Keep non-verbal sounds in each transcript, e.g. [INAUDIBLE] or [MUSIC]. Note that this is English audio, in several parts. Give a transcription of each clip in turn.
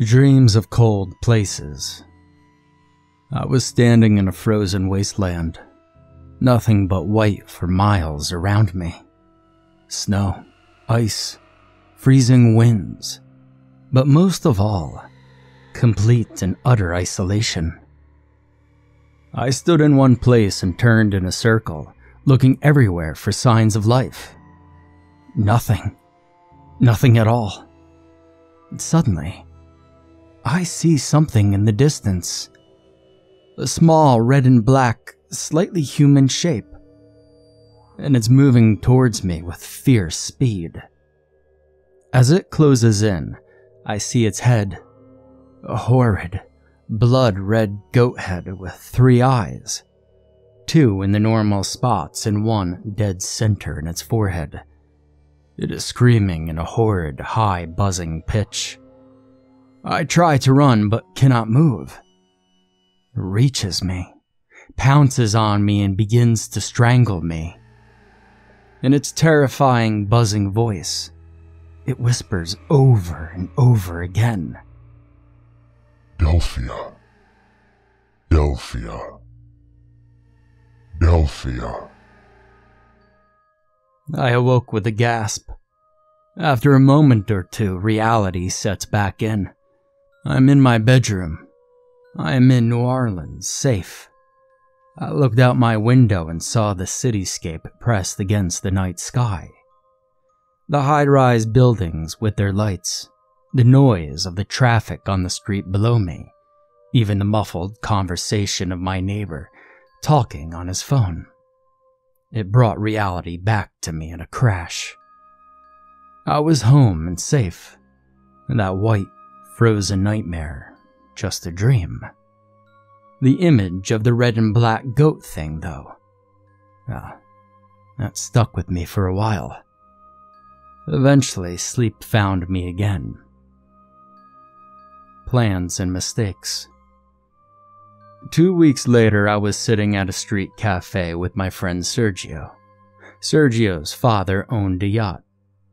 Dreams of cold places. I was standing in a frozen wasteland. Nothing but white for miles around me. Snow, ice, freezing winds. But most of all, complete and utter isolation. I stood in one place and turned in a circle, looking everywhere for signs of life. Nothing. Nothing at all. Suddenly, I see something in the distance. A small red and black, slightly human shape. And it's moving towards me with fierce speed. As it closes in, I see its head. A horrid, blood red goat head with three eyes. Two in the normal spots and one dead center in its forehead. It is screaming in a horrid, high, buzzing pitch. I try to run but cannot move. It reaches me, pounces on me, and begins to strangle me. In its terrifying, buzzing voice, it whispers over and over again Delphia. Delphia. Delphia. I awoke with a gasp. After a moment or two, reality sets back in. I'm in my bedroom. I am in New Orleans, safe. I looked out my window and saw the cityscape pressed against the night sky. The high rise buildings with their lights, the noise of the traffic on the street below me, even the muffled conversation of my neighbor talking on his phone. It brought reality back to me in a crash. I was home and safe, and that white frozen nightmare, just a dream. The image of the red and black goat thing, though. Ah, that stuck with me for a while. Eventually, sleep found me again. Plans and mistakes. Two weeks later, I was sitting at a street cafe with my friend Sergio. Sergio's father owned a yacht,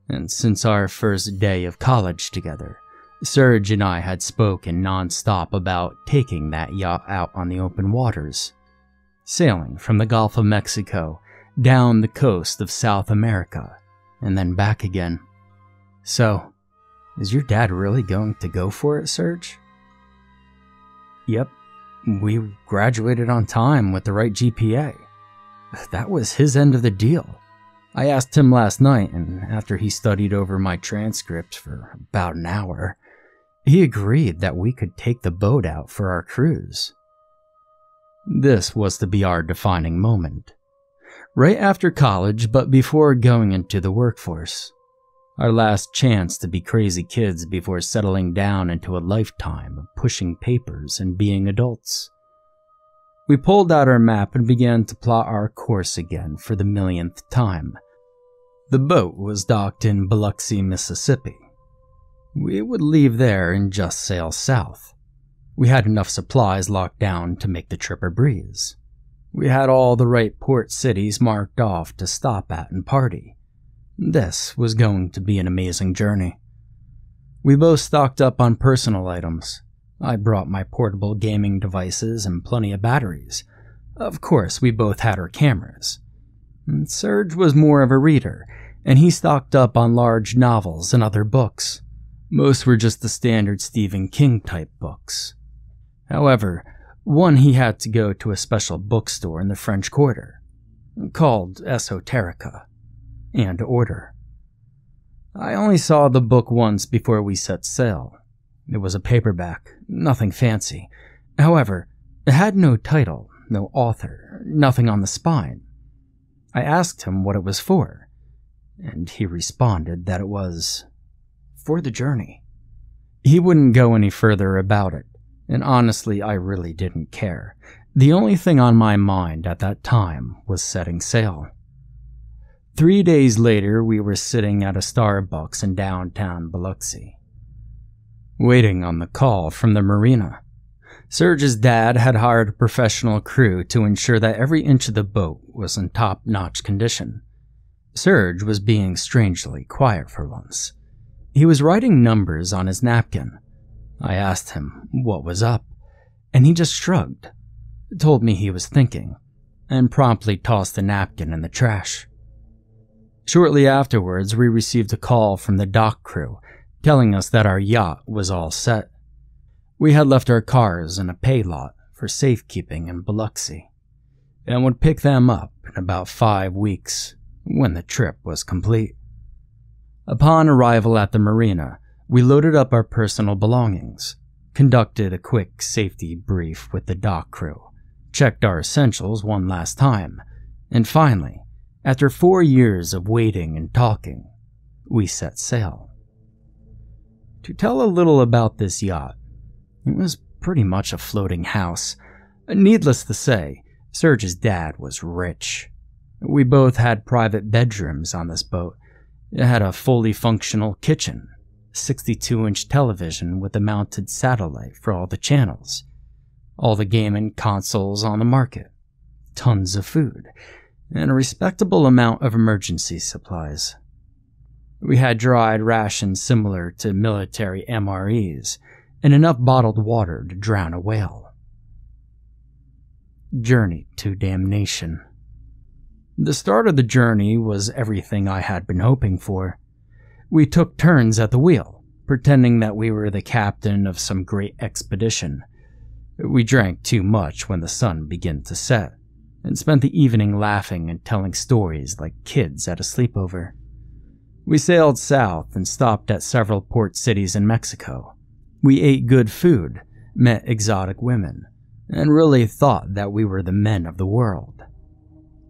and since our first day of college together, Serge and I had spoken nonstop about taking that yacht out on the open waters, sailing from the Gulf of Mexico down the coast of South America, and then back again. So, is your dad really going to go for it, Serge? Yep, we graduated on time with the right GPA. That was his end of the deal. I asked him last night, and after he studied over my transcript for about an hour, he agreed that we could take the boat out for our cruise. This was to be our defining moment. Right after college, but before going into the workforce. Our last chance to be crazy kids before settling down into a lifetime of pushing papers and being adults. We pulled out our map and began to plot our course again for the millionth time. The boat was docked in Biloxi, Mississippi. We would leave there and just sail south. We had enough supplies locked down to make the trip a breeze. We had all the right port cities marked off to stop at and party. This was going to be an amazing journey. We both stocked up on personal items. I brought my portable gaming devices and plenty of batteries. Of course, we both had our cameras. Serge was more of a reader, and he stocked up on large novels and other books. Most were just the standard Stephen King type books. However, one he had to go to a special bookstore in the French Quarter, called Esoterica, and order. I only saw the book once before we set sail. It was a paperback, nothing fancy. However, it had no title, no author, nothing on the spine. I asked him what it was for, and he responded that it was for the journey. He wouldn't go any further about it, and honestly, I really didn't care. The only thing on my mind at that time was setting sail. Three days later, we were sitting at a Starbucks in downtown Biloxi, waiting on the call from the marina. Serge's dad had hired a professional crew to ensure that every inch of the boat was in top notch condition. Serge was being strangely quiet for once. He was writing numbers on his napkin. I asked him what was up, and he just shrugged, told me he was thinking, and promptly tossed the napkin in the trash. Shortly afterwards, we received a call from the dock crew telling us that our yacht was all set. We had left our cars in a pay lot for safekeeping in Biloxi and would pick them up in about five weeks when the trip was complete. Upon arrival at the marina, we loaded up our personal belongings, conducted a quick safety brief with the dock crew, checked our essentials one last time, and finally, after four years of waiting and talking, we set sail. To tell a little about this yacht, it was pretty much a floating house. Needless to say, Serge's dad was rich. We both had private bedrooms on this boat. It had a fully functional kitchen, 62 inch television with a mounted satellite for all the channels, all the gaming consoles on the market, tons of food, and a respectable amount of emergency supplies. We had dried rations similar to military MREs, and enough bottled water to drown a whale. Journey to Damnation. The start of the journey was everything I had been hoping for. We took turns at the wheel, pretending that we were the captain of some great expedition. We drank too much when the sun began to set, and spent the evening laughing and telling stories like kids at a sleepover. We sailed south and stopped at several port cities in Mexico. We ate good food, met exotic women, and really thought that we were the men of the world.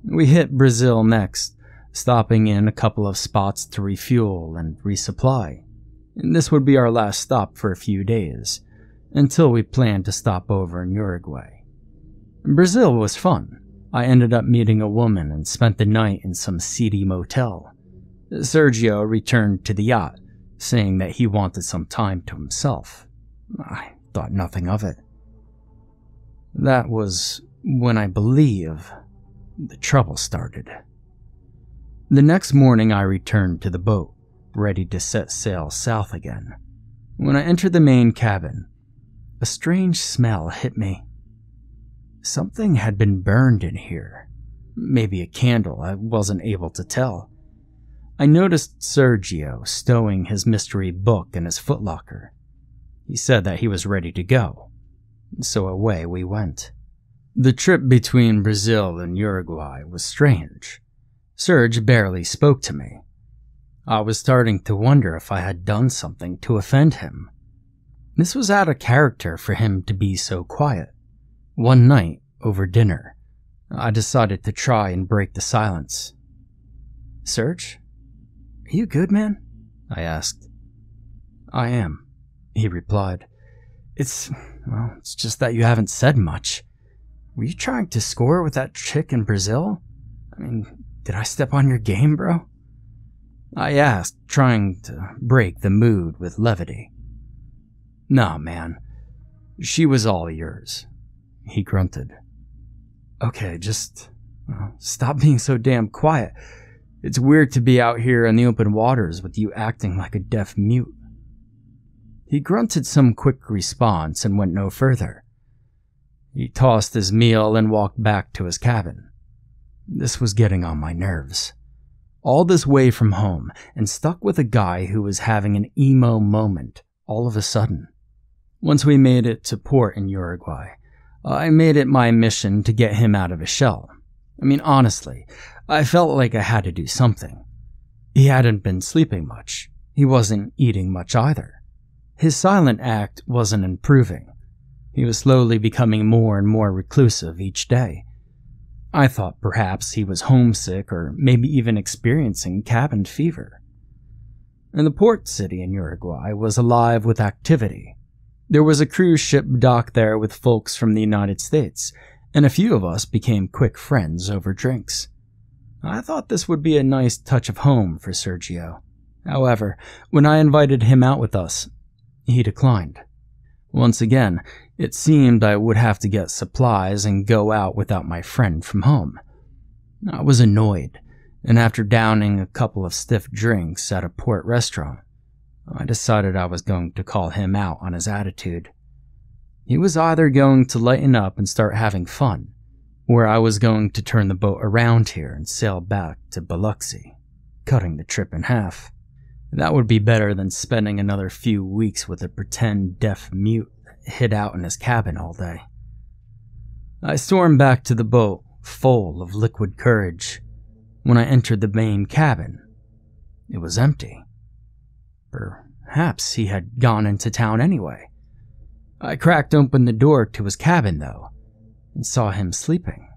We hit Brazil next, stopping in a couple of spots to refuel and resupply. And this would be our last stop for a few days, until we planned to stop over in Uruguay. Brazil was fun. I ended up meeting a woman and spent the night in some seedy motel. Sergio returned to the yacht, saying that he wanted some time to himself. I thought nothing of it. That was when I believe the trouble started. The next morning, I returned to the boat, ready to set sail south again. When I entered the main cabin, a strange smell hit me. Something had been burned in here. Maybe a candle, I wasn't able to tell. I noticed Sergio stowing his mystery book in his footlocker. He said that he was ready to go, so away we went. The trip between Brazil and Uruguay was strange. Serge barely spoke to me. I was starting to wonder if I had done something to offend him. This was out of character for him to be so quiet. One night, over dinner, I decided to try and break the silence. Serge, are you good, man? I asked. I am, he replied. It's, well, it's just that you haven't said much. Were you trying to score with that chick in Brazil? I mean, did I step on your game, bro? I asked, trying to break the mood with levity. Nah, man. She was all yours. He grunted. Okay, just well, stop being so damn quiet. It's weird to be out here in the open waters with you acting like a deaf mute. He grunted some quick response and went no further. He tossed his meal and walked back to his cabin. This was getting on my nerves. All this way from home and stuck with a guy who was having an emo moment all of a sudden. Once we made it to port in Uruguay, I made it my mission to get him out of his shell. I mean, honestly, I felt like I had to do something. He hadn't been sleeping much. He wasn't eating much either. His silent act wasn't improving. He was slowly becoming more and more reclusive each day. I thought perhaps he was homesick or maybe even experiencing cabin fever. And the port city in Uruguay was alive with activity. There was a cruise ship docked there with folks from the United States, and a few of us became quick friends over drinks. I thought this would be a nice touch of home for Sergio. However, when I invited him out with us, he declined. Once again, it seemed I would have to get supplies and go out without my friend from home. I was annoyed, and after downing a couple of stiff drinks at a port restaurant, I decided I was going to call him out on his attitude. He was either going to lighten up and start having fun, or I was going to turn the boat around here and sail back to Biloxi, cutting the trip in half. That would be better than spending another few weeks with a pretend deaf mute hid out in his cabin all day. I stormed back to the boat, full of liquid courage. When I entered the main cabin, it was empty. Perhaps he had gone into town anyway. I cracked open the door to his cabin, though, and saw him sleeping.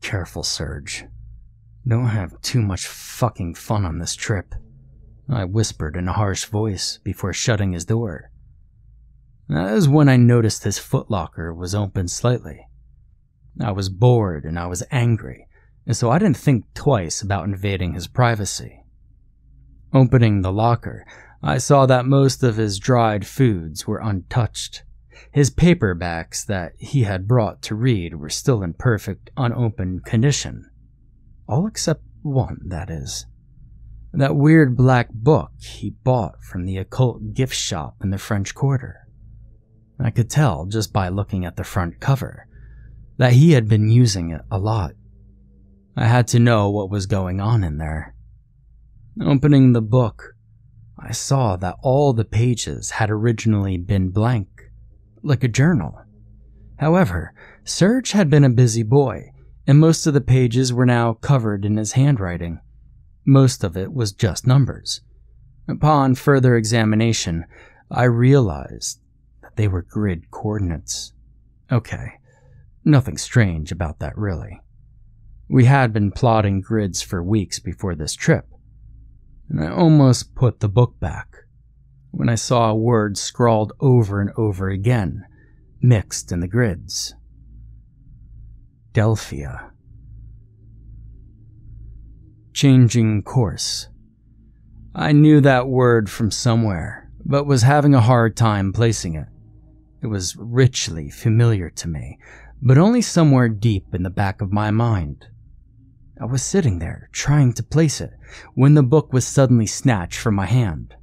Careful, Serge. Don't have too much fucking fun on this trip, I whispered in a harsh voice before shutting his door. That is when I noticed his footlocker was open slightly. I was bored and I was angry, and so I didn't think twice about invading his privacy. Opening the locker, I saw that most of his dried foods were untouched. His paperbacks that he had brought to read were still in perfect, unopened condition. All except one, that is. That weird black book he bought from the occult gift shop in the French Quarter. I could tell just by looking at the front cover that he had been using it a lot. I had to know what was going on in there. Opening the book, I saw that all the pages had originally been blank, like a journal. However, Serge had been a busy boy, and most of the pages were now covered in his handwriting. Most of it was just numbers. Upon further examination, I realized that they were grid coordinates. Okay, nothing strange about that really. We had been plotting grids for weeks before this trip, and I almost put the book back when I saw a word scrawled over and over again, mixed in the grids. Delphia. Changing course. I knew that word from somewhere, but was having a hard time placing it. It was richly familiar to me, but only somewhere deep in the back of my mind. I was sitting there, trying to place it, when the book was suddenly snatched from my hand.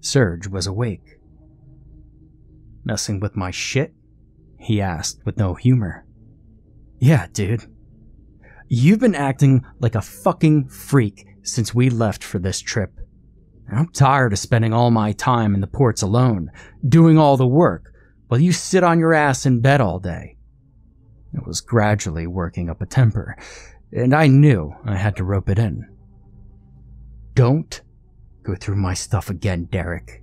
Serge was awake. Messing with my shit? He asked with no humor. Yeah, dude. You've been acting like a fucking freak since we left for this trip. I'm tired of spending all my time in the ports alone, doing all the work, while you sit on your ass in bed all day. It was gradually working up a temper, and I knew I had to rope it in. Don't go through my stuff again, Derek,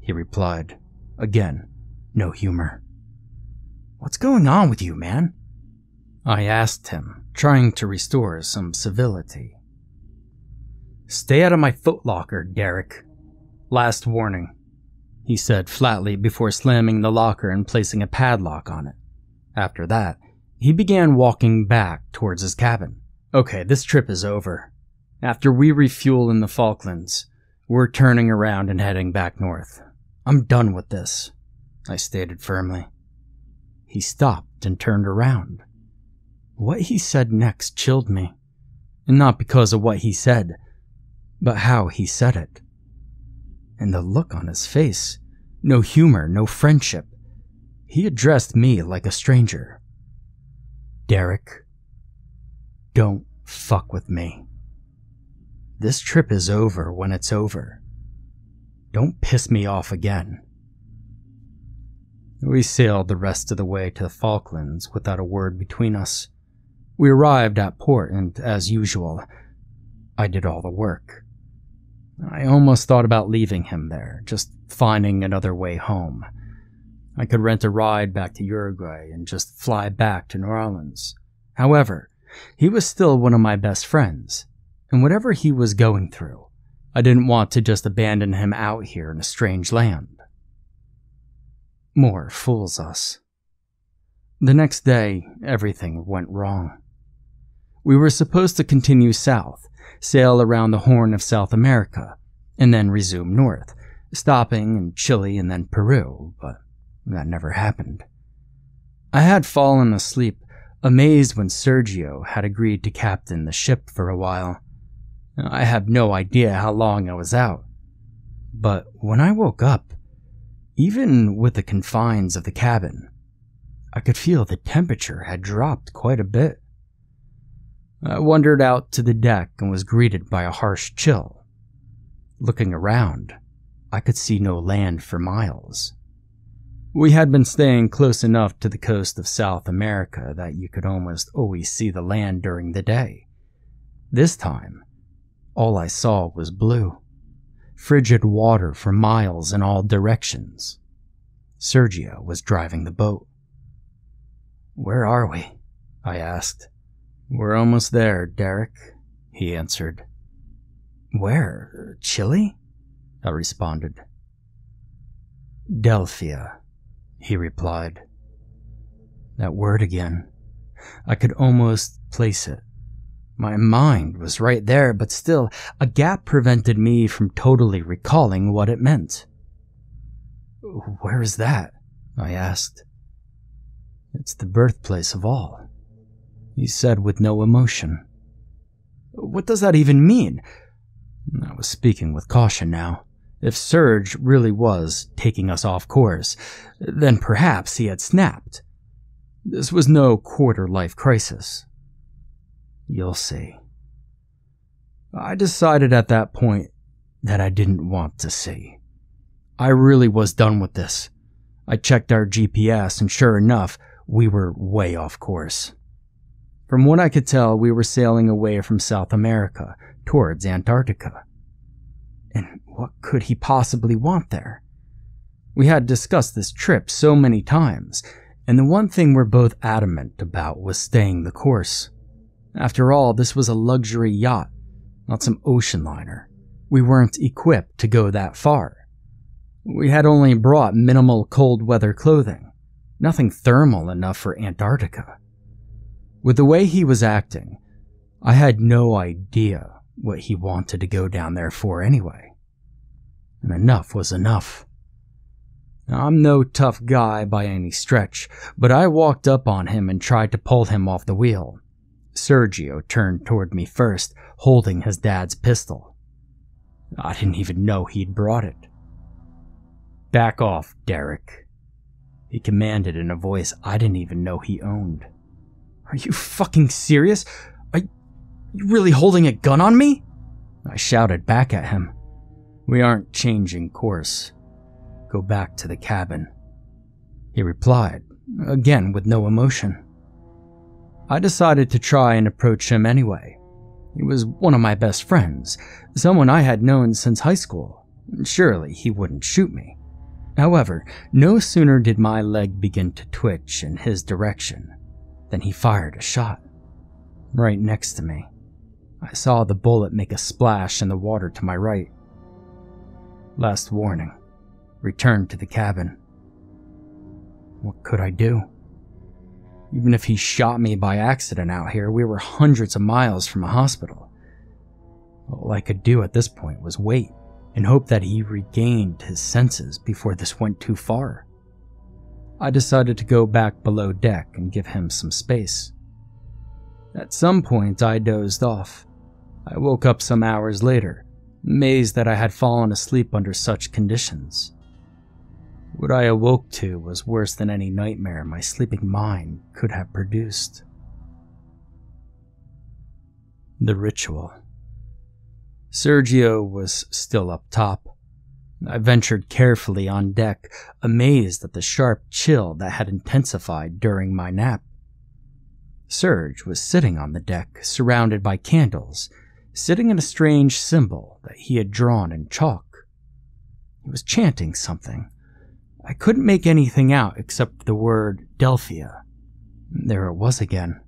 he replied. Again, no humor. What's going on with you, man? I asked him, trying to restore some civility. Stay out of my footlocker, Derek. Last warning, he said flatly before slamming the locker and placing a padlock on it. After that, he began walking back towards his cabin. Okay, this trip is over. After we refuel in the Falklands, we're turning around and heading back north. I'm done with this, I stated firmly. He stopped and turned around. What he said next chilled me. And not because of what he said, but how he said it. And the look on his face no humor, no friendship. He addressed me like a stranger. Derek, don't fuck with me. This trip is over when it's over. Don't piss me off again. We sailed the rest of the way to the Falklands without a word between us. We arrived at port, and as usual, I did all the work. I almost thought about leaving him there, just finding another way home. I could rent a ride back to Uruguay and just fly back to New Orleans. However, he was still one of my best friends, and whatever he was going through, I didn't want to just abandon him out here in a strange land. More fools us. The next day, everything went wrong. We were supposed to continue south, sail around the Horn of South America, and then resume north, stopping in Chile and then Peru, but that never happened. I had fallen asleep amazed when Sergio had agreed to captain the ship for a while. I have no idea how long I was out. But when I woke up, even with the confines of the cabin, I could feel the temperature had dropped quite a bit. I wandered out to the deck and was greeted by a harsh chill. Looking around, I could see no land for miles. We had been staying close enough to the coast of South America that you could almost always see the land during the day. This time, all I saw was blue, frigid water for miles in all directions. Sergio was driving the boat. Where are we? I asked. We're almost there, Derek, he answered. Where? Chile? I responded. Delphia, he replied. That word again. I could almost place it. My mind was right there, but still, a gap prevented me from totally recalling what it meant. Where is that? I asked. It's the birthplace of all he said with no emotion. What does that even mean? I was speaking with caution now. If Serge really was taking us off course, then perhaps he had snapped. This was no quarter life crisis. You'll see. I decided at that point that I didn't want to see. I really was done with this. I checked our GPS, and sure enough, we were way off course. From what I could tell, we were sailing away from South America towards Antarctica. And what could he possibly want there? We had discussed this trip so many times, and the one thing we're both adamant about was staying the course. After all, this was a luxury yacht, not some ocean liner. We weren't equipped to go that far. We had only brought minimal cold weather clothing, nothing thermal enough for Antarctica. With the way he was acting, I had no idea what he wanted to go down there for anyway. And enough was enough. Now, I'm no tough guy by any stretch, but I walked up on him and tried to pull him off the wheel. Sergio turned toward me first, holding his dad's pistol. I didn't even know he'd brought it. Back off, Derek, he commanded in a voice I didn't even know he owned. Are you fucking serious? Are you really holding a gun on me? I shouted back at him. We aren't changing course. Go back to the cabin. He replied, again with no emotion. I decided to try and approach him anyway. He was one of my best friends, someone I had known since high school. Surely he wouldn't shoot me. However, no sooner did my leg begin to twitch in his direction then he fired a shot. Right next to me. I saw the bullet make a splash in the water to my right. Last warning. Return to the cabin. What could I do? Even if he shot me by accident out here, we were hundreds of miles from a hospital. All I could do at this point was wait and hope that he regained his senses before this went too far. I decided to go back below deck and give him some space. At some point, I dozed off. I woke up some hours later, amazed that I had fallen asleep under such conditions. What I awoke to was worse than any nightmare my sleeping mind could have produced. The ritual. Sergio was still up top, I ventured carefully on deck, amazed at the sharp chill that had intensified during my nap. Serge was sitting on the deck, surrounded by candles, sitting in a strange symbol that he had drawn in chalk. He was chanting something. I couldn't make anything out except the word Delphia. There it was again.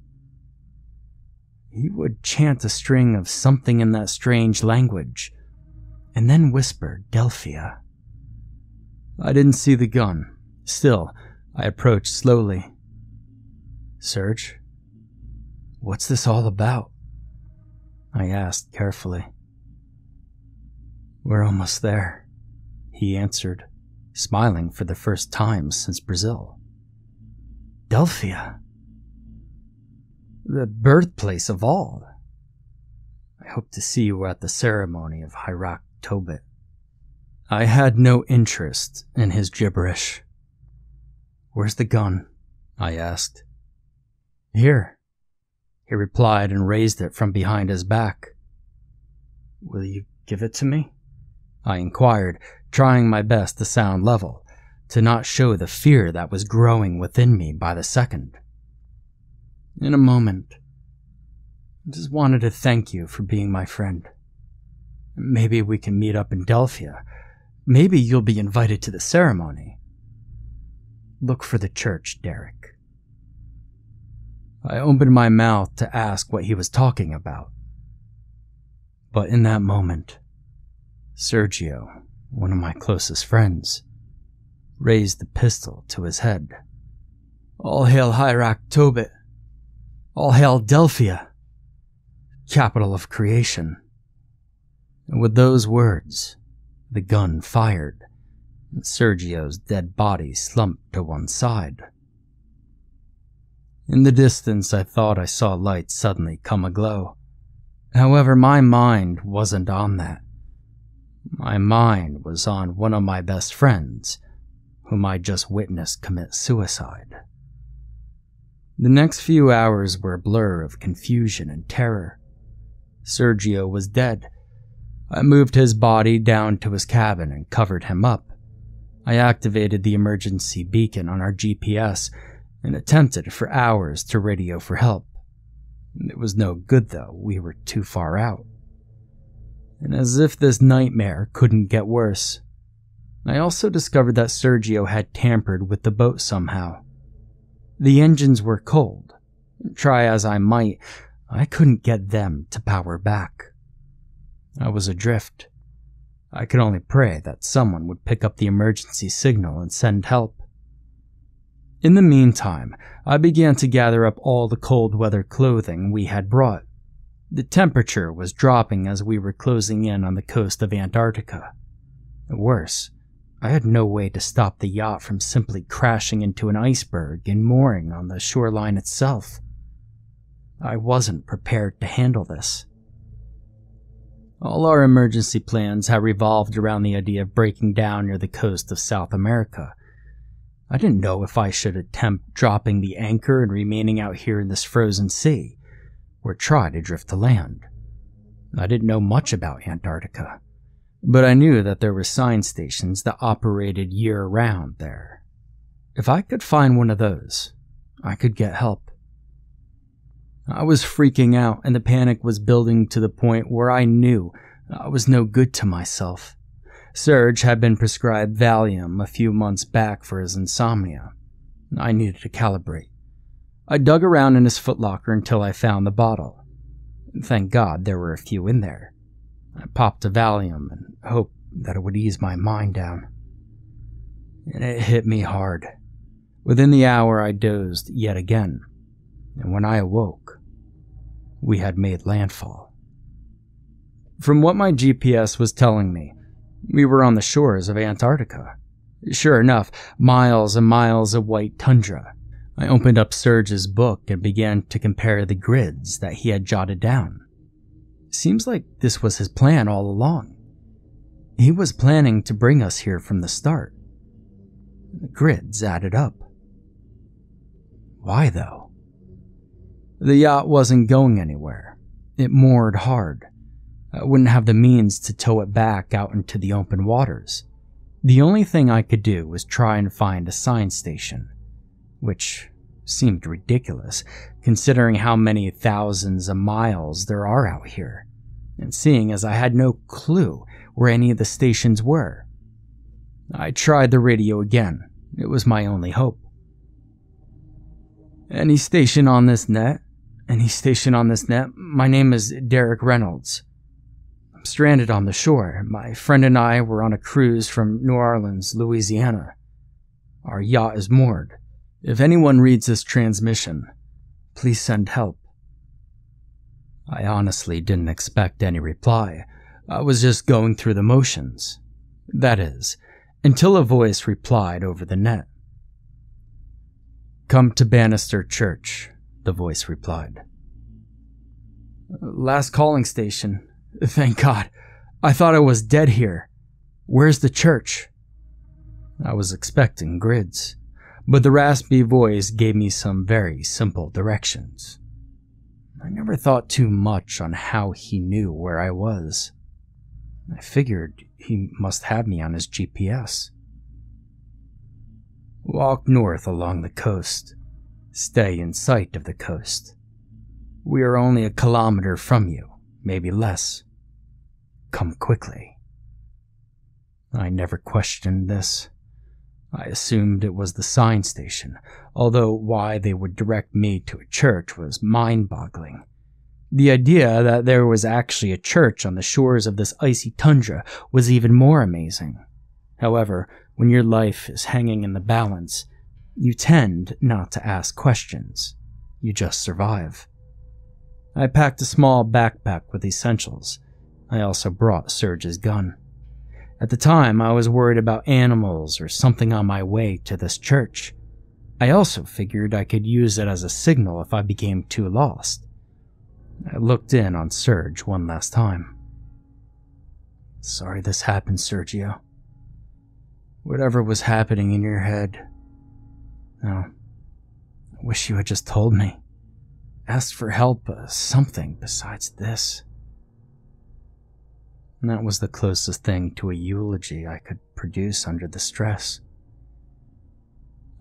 He would chant a string of something in that strange language and then whispered Delphia. I didn't see the gun. Still, I approached slowly. Serge, what's this all about? I asked carefully. We're almost there, he answered, smiling for the first time since Brazil. Delphia. The birthplace of all. I hope to see you at the ceremony of Hirak Tobit. I had no interest in his gibberish. Where's the gun? I asked. Here, he replied and raised it from behind his back. Will you give it to me? I inquired, trying my best to sound level, to not show the fear that was growing within me by the second. In a moment. I just wanted to thank you for being my friend. Maybe we can meet up in Delphia. Maybe you'll be invited to the ceremony. Look for the church, Derek. I opened my mouth to ask what he was talking about. But in that moment, Sergio, one of my closest friends, raised the pistol to his head. All hail Hyrak Tobit! All hail Delphia! Capital of creation. And with those words, the gun fired, and Sergio's dead body slumped to one side. In the distance, I thought I saw light suddenly come aglow. However, my mind wasn't on that. My mind was on one of my best friends, whom I just witnessed commit suicide. The next few hours were a blur of confusion and terror. Sergio was dead. I moved his body down to his cabin and covered him up. I activated the emergency beacon on our GPS and attempted for hours to radio for help. It was no good, though, we were too far out. And as if this nightmare couldn't get worse, I also discovered that Sergio had tampered with the boat somehow. The engines were cold. Try as I might, I couldn't get them to power back. I was adrift. I could only pray that someone would pick up the emergency signal and send help. In the meantime, I began to gather up all the cold weather clothing we had brought. The temperature was dropping as we were closing in on the coast of Antarctica. Worse, I had no way to stop the yacht from simply crashing into an iceberg and mooring on the shoreline itself. I wasn't prepared to handle this. All our emergency plans had revolved around the idea of breaking down near the coast of South America I didn't know if I should attempt dropping the anchor and remaining out here in this frozen sea, or try to drift to land. I didn't know much about Antarctica, but I knew that there were sign stations that operated year round there. If I could find one of those, I could get help. I was freaking out, and the panic was building to the point where I knew I was no good to myself. Serge had been prescribed Valium a few months back for his insomnia. I needed to calibrate. I dug around in his footlocker until I found the bottle. Thank God there were a few in there. I popped a Valium and hoped that it would ease my mind down. And it hit me hard. Within the hour, I dozed yet again, and when I awoke, we had made landfall. From what my GPS was telling me, we were on the shores of Antarctica. Sure enough, miles and miles of white tundra. I opened up Serge's book and began to compare the grids that he had jotted down. Seems like this was his plan all along. He was planning to bring us here from the start. The grids added up. Why, though? The yacht wasn't going anywhere. It moored hard, I wouldn't have the means to tow it back out into the open waters. The only thing I could do was try and find a sign station, which seemed ridiculous considering how many thousands of miles there are out here, and seeing as I had no clue where any of the stations were. I tried the radio again. It was my only hope. Any station on this net? Any station on this net? My name is Derek Reynolds I'm stranded on the shore. My friend and I were on a cruise from New Orleans, Louisiana. Our yacht is moored. If anyone reads this transmission, please send help. I honestly didn't expect any reply. I was just going through the motions. That is, until a voice replied over the net. Come to Bannister Church, the voice replied. Last calling station, [LAUGHS] Thank God. I thought I was dead here. Where's the church? I was expecting grids, but the raspy voice gave me some very simple directions. I never thought too much on how he knew where I was. I figured he must have me on his GPS. Walk north along the coast. Stay in sight of the coast. We are only a kilometer from you, maybe less. Come quickly. I never questioned this. I assumed it was the sign station, although why they would direct me to a church was mind boggling. The idea that there was actually a church on the shores of this icy tundra was even more amazing. However, when your life is hanging in the balance, you tend not to ask questions. You just survive. I packed a small backpack with essentials. I also brought Serge's gun. At the time, I was worried about animals or something on my way to this church. I also figured I could use it as a signal if I became too lost. I looked in on Serge one last time. Sorry this happened, Sergio. Whatever was happening in your head. No. I wish you had just told me. Asked for help, uh, something besides this and that was the closest thing to a eulogy I could produce under the stress.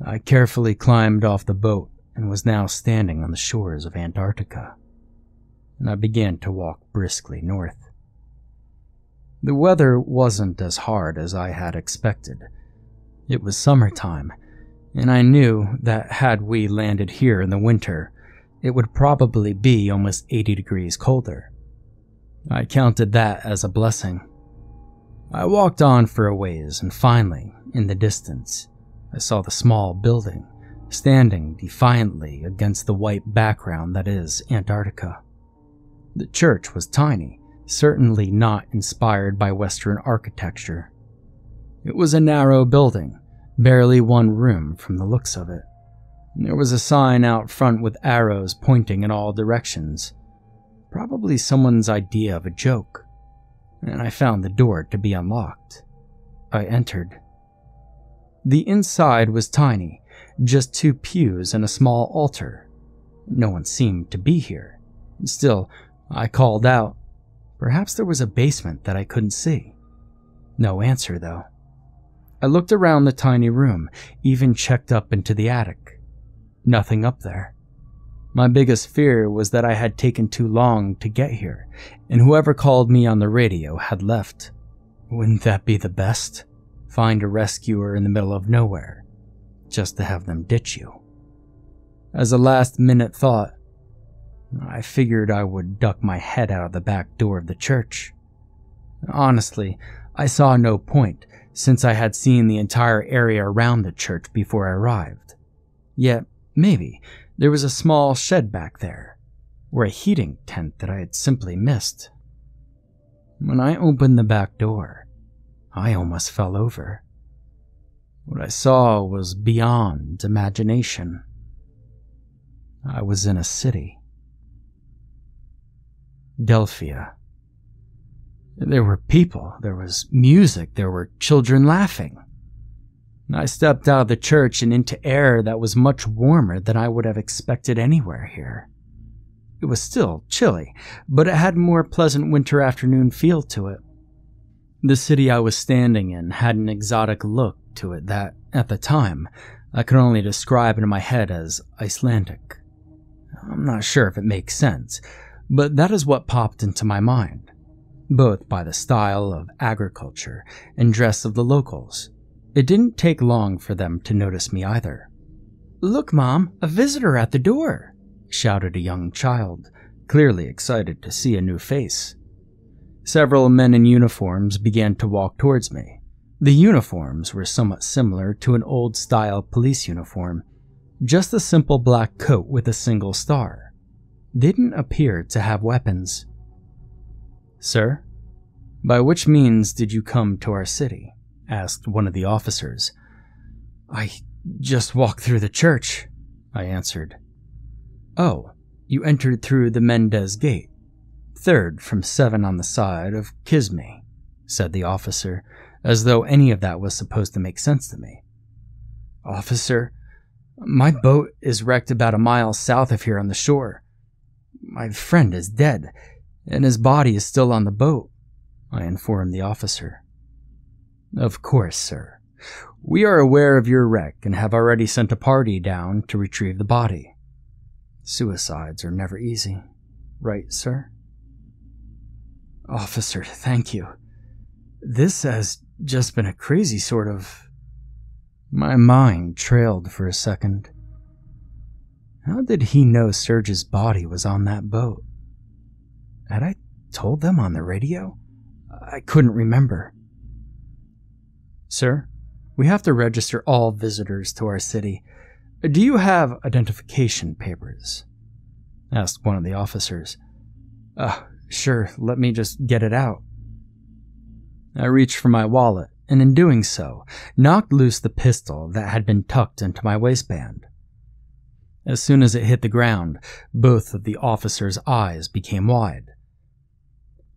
I carefully climbed off the boat and was now standing on the shores of Antarctica, and I began to walk briskly north. The weather wasn't as hard as I had expected. It was summertime, and I knew that had we landed here in the winter, it would probably be almost 80 degrees colder. I counted that as a blessing. I walked on for a ways, and finally, in the distance, I saw the small building standing defiantly against the white background that is Antarctica. The church was tiny, certainly not inspired by Western architecture. It was a narrow building, barely one room from the looks of it. There was a sign out front with arrows pointing in all directions, Probably someone's idea of a joke. And I found the door to be unlocked. I entered. The inside was tiny, just two pews and a small altar. No one seemed to be here. Still, I called out. Perhaps there was a basement that I couldn't see. No answer, though. I looked around the tiny room, even checked up into the attic. Nothing up there. My biggest fear was that I had taken too long to get here, and whoever called me on the radio had left. Wouldn't that be the best? Find a rescuer in the middle of nowhere, just to have them ditch you. As a last minute thought, I figured I would duck my head out of the back door of the church. Honestly, I saw no point since I had seen the entire area around the church before I arrived. Yet, maybe, there was a small shed back there, or a heating tent that I had simply missed. When I opened the back door, I almost fell over. What I saw was beyond imagination. I was in a city. Delphia. There were people, there was music, there were children laughing. I stepped out of the church and into air that was much warmer than I would have expected anywhere here. It was still chilly, but it had a more pleasant winter afternoon feel to it. The city I was standing in had an exotic look to it that, at the time, I could only describe in my head as Icelandic. I'm not sure if it makes sense, but that is what popped into my mind, both by the style of agriculture and dress of the locals it didn't take long for them to notice me either. Look, Mom, a visitor at the door, shouted a young child, clearly excited to see a new face. Several men in uniforms began to walk towards me. The uniforms were somewhat similar to an old style police uniform, just a simple black coat with a single star. They didn't appear to have weapons. Sir, by which means did you come to our city? asked one of the officers. I just walked through the church, I answered. Oh, you entered through the Mendez Gate, third from seven on the side of Kisme, said the officer, as though any of that was supposed to make sense to me. Officer, my boat is wrecked about a mile south of here on the shore. My friend is dead, and his body is still on the boat, I informed the officer. Of course, sir. We are aware of your wreck and have already sent a party down to retrieve the body. Suicides are never easy, right, sir? Officer, thank you. This has just been a crazy sort of. My mind trailed for a second. How did he know Serge's body was on that boat? Had I told them on the radio? I couldn't remember. Sir, we have to register all visitors to our city. Do you have identification papers? asked one of the officers. Uh, sure, let me just get it out. I reached for my wallet, and in doing so, knocked loose the pistol that had been tucked into my waistband. As soon as it hit the ground, both of the officers' eyes became wide.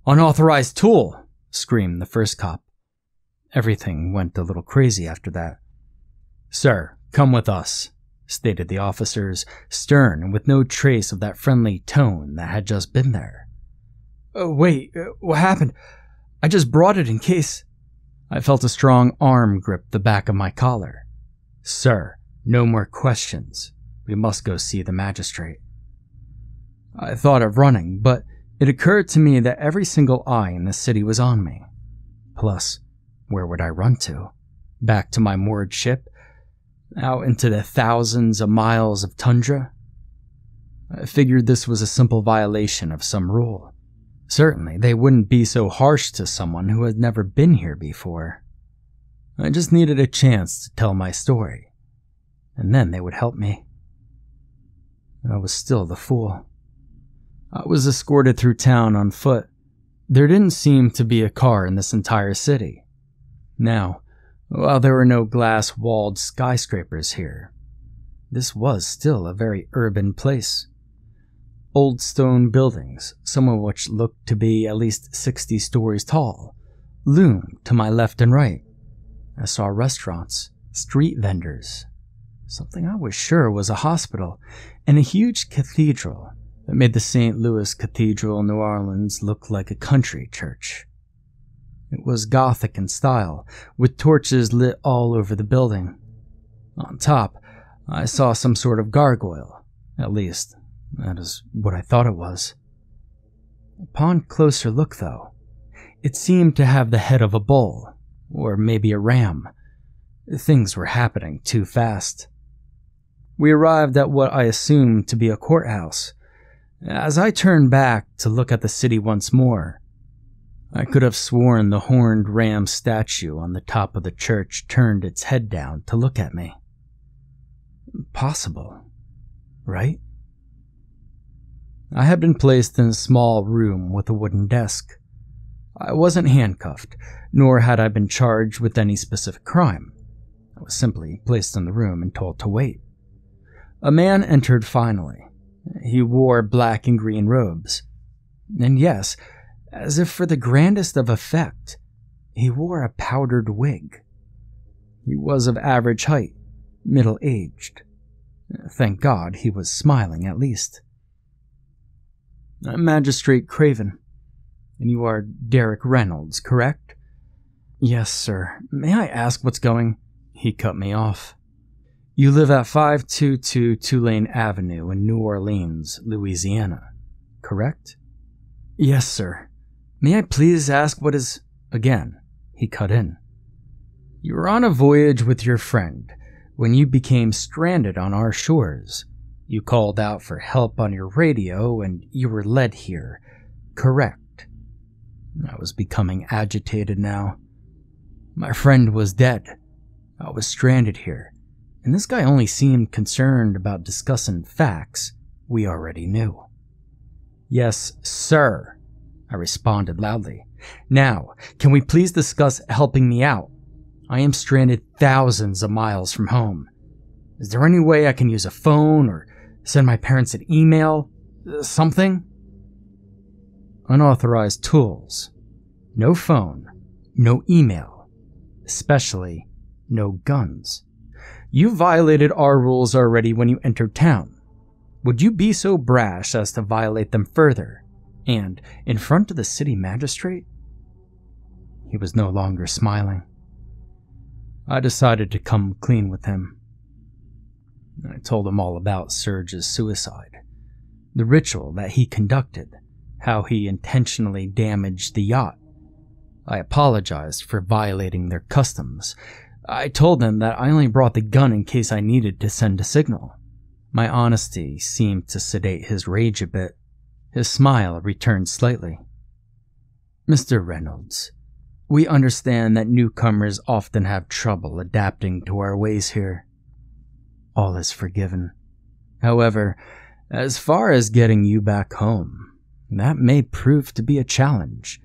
Unauthorized tool! screamed the first cop. Everything went a little crazy after that. Sir, come with us, stated the officers, stern and with no trace of that friendly tone that had just been there. Uh, wait, uh, what happened? I just brought it in case. I felt a strong arm grip the back of my collar. Sir, no more questions. We must go see the magistrate. I thought of running, but it occurred to me that every single eye in the city was on me. Plus, where would I run to? Back to my moored ship? Out into the thousands of miles of tundra? I figured this was a simple violation of some rule. Certainly, they wouldn't be so harsh to someone who had never been here before. I just needed a chance to tell my story, and then they would help me. I was still the fool. I was escorted through town on foot. There didn't seem to be a car in this entire city. Now, while there were no glass walled skyscrapers here, this was still a very urban place. Old stone buildings, some of which looked to be at least 60 stories tall, loomed to my left and right. I saw restaurants, street vendors, something I was sure was a hospital, and a huge cathedral that made the St. Louis Cathedral in New Orleans look like a country church. It was Gothic in style, with torches lit all over the building. On top, I saw some sort of gargoyle. At least, that is what I thought it was. Upon closer look, though, it seemed to have the head of a bull, or maybe a ram. Things were happening too fast. We arrived at what I assumed to be a courthouse. As I turned back to look at the city once more, I could have sworn the horned ram statue on the top of the church turned its head down to look at me. Possible, right? I had been placed in a small room with a wooden desk. I wasn't handcuffed, nor had I been charged with any specific crime. I was simply placed in the room and told to wait. A man entered finally. He wore black and green robes. And yes, as if for the grandest of effect, he wore a powdered wig. He was of average height, middle aged. Thank God he was smiling at least. Magistrate Craven, and you are Derek Reynolds, correct? Yes, sir. May I ask what's going? He cut me off. You live at 522 Tulane Avenue in New Orleans, Louisiana, correct? Yes, sir. May I please ask what is. Again, he cut in. You were on a voyage with your friend when you became stranded on our shores. You called out for help on your radio and you were led here. Correct. I was becoming agitated now. My friend was dead. I was stranded here, and this guy only seemed concerned about discussing facts we already knew. Yes, sir, I responded loudly. Now, can we please discuss helping me out? I am stranded thousands of miles from home. Is there any way I can use a phone or send my parents an email? Something? Unauthorized tools. No phone. No email. especially no guns. You violated our rules already when you entered town. Would you be so brash as to violate them further? And in front of the city magistrate? He was no longer smiling. I decided to come clean with him. I told him all about Serge's suicide, the ritual that he conducted, how he intentionally damaged the yacht. I apologized for violating their customs. I told them that I only brought the gun in case I needed to send a signal. My honesty seemed to sedate his rage a bit. His smile returned slightly. Mr. Reynolds, we understand that newcomers often have trouble adapting to our ways here. All is forgiven. However, as far as getting you back home, that may prove to be a challenge.